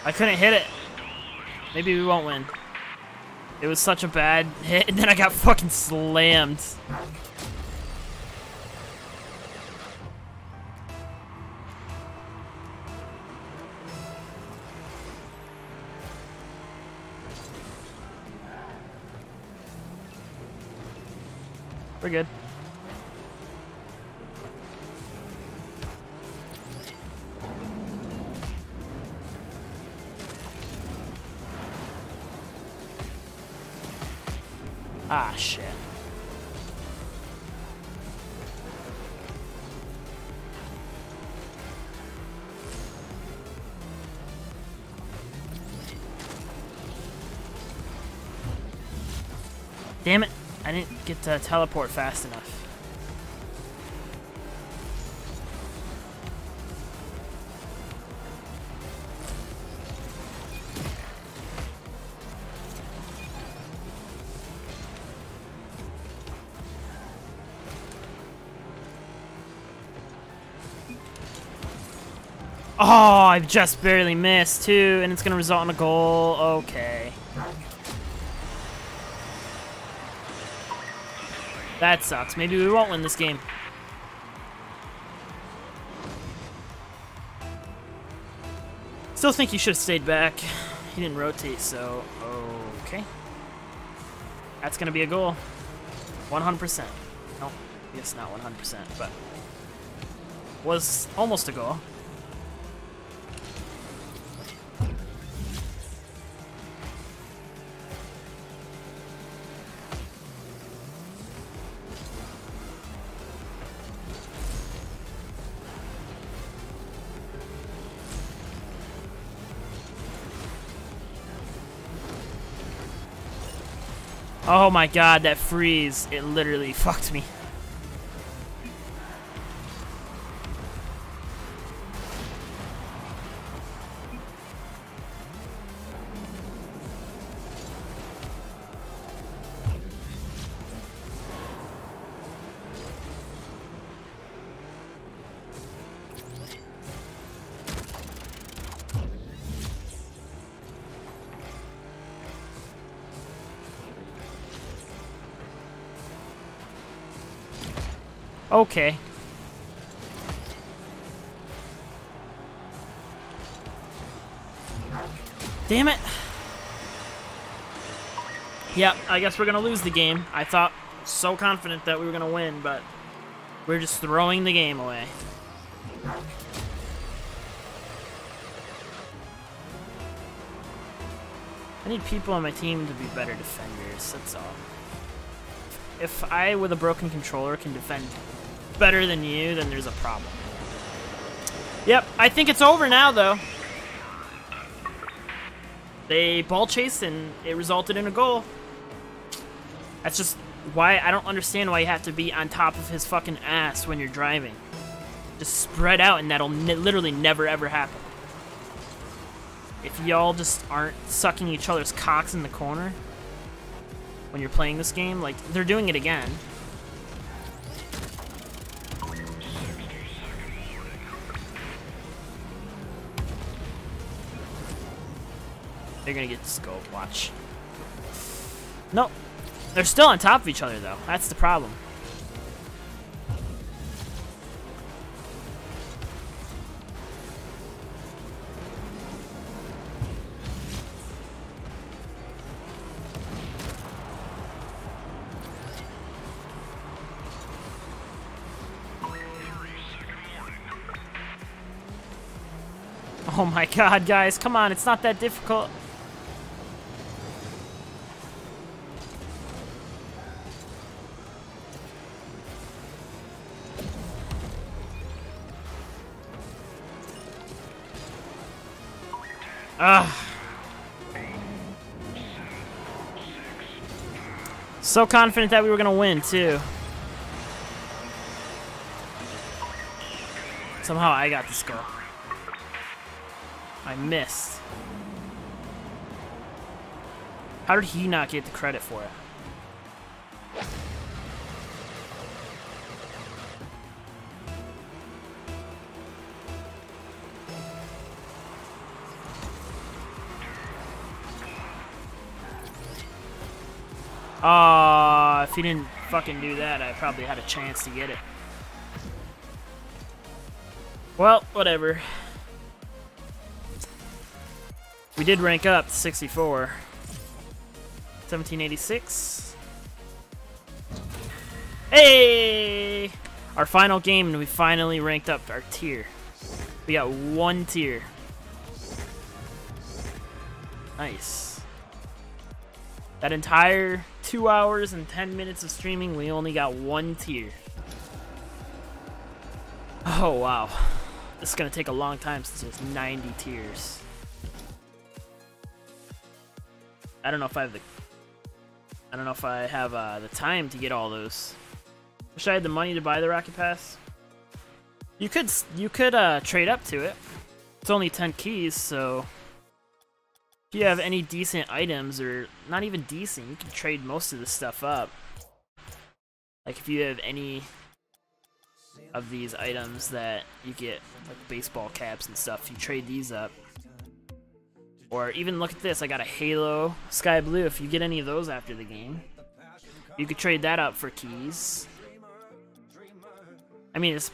I couldn't hit it. Maybe we won't win. It was such a bad hit, and then I got fucking slammed. We're good. To teleport fast enough. Oh, I've just barely missed too, and it's gonna result in a goal. Okay. That sucks. Maybe we won't win this game. Still think he should have stayed back. He didn't rotate, so okay. That's gonna be a goal. 100%. No, guess not 100%, but was almost a goal. My god, that freeze. It literally fucked me. Yep, I guess we're going to lose the game. I thought so confident that we were going to win, but we're just throwing the game away. I need people on my team to be better defenders, that's all. If I, with a broken controller, can defend better than you, then there's a problem. Yep, I think it's over now, though. They ball chased, and it resulted in a goal. That's just why I don't understand why you have to be on top of his fucking ass when you're driving. just spread out, and that'll literally never ever happen. If y'all just aren't sucking each other's cocks in the corner when you're playing this game, like, they're doing it again. They're gonna get the scope, watch. Nope. They're still on top of each other, though. That's the problem. Oh my god, guys, come on, it's not that difficult. So confident that we were gonna win, too. Somehow I got the score. I missed. How did he not get the credit for it? Ah, uh, if he didn't fucking do that, I probably had a chance to get it. Well, whatever. We did rank up to 64. 1786. Hey! Our final game, and we finally ranked up our tier. We got one tier. Nice. That entire two hours and 10 minutes of streaming, we only got one tier. Oh, wow. This is to take a long time since there's 90 tiers. I don't know if I have the I don't know if I have uh, the time to get all those. Wish I had the money to buy the Rocket Pass. You could you could uh, trade up to it. It's only 10 keys, so if you have any decent items, or not even decent, you can trade most of the stuff up. Like if you have any of these items that you get, like baseball caps and stuff, you trade these up. Or even look at this, I got a Halo Sky Blue. If you get any of those after the game, you could trade that up for keys. I mean, it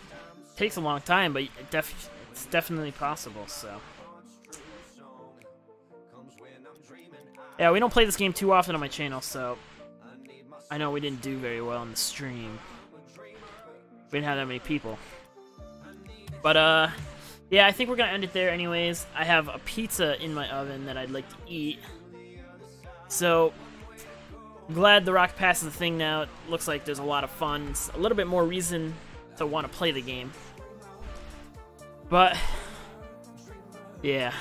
takes a long time, but it def it's definitely possible, so. Yeah, we don't play this game too often on my channel, so I know we didn't do very well on the stream. We didn't have that many people. But, uh, yeah, I think we're to end it there anyways. I have a pizza in my oven that I'd like to eat. So, I'm glad the Rock Pass is a thing now. It looks like there's a lot of fun. It's a little bit more reason to want to play the game. But, yeah.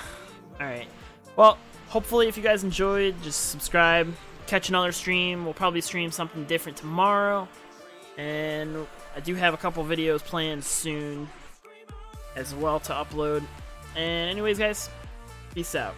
Alright. Well, hopefully if you guys enjoyed, just subscribe. Catch another stream. We'll probably stream something different tomorrow. And I do have a couple videos planned soon as well to upload. And anyways, guys, peace out.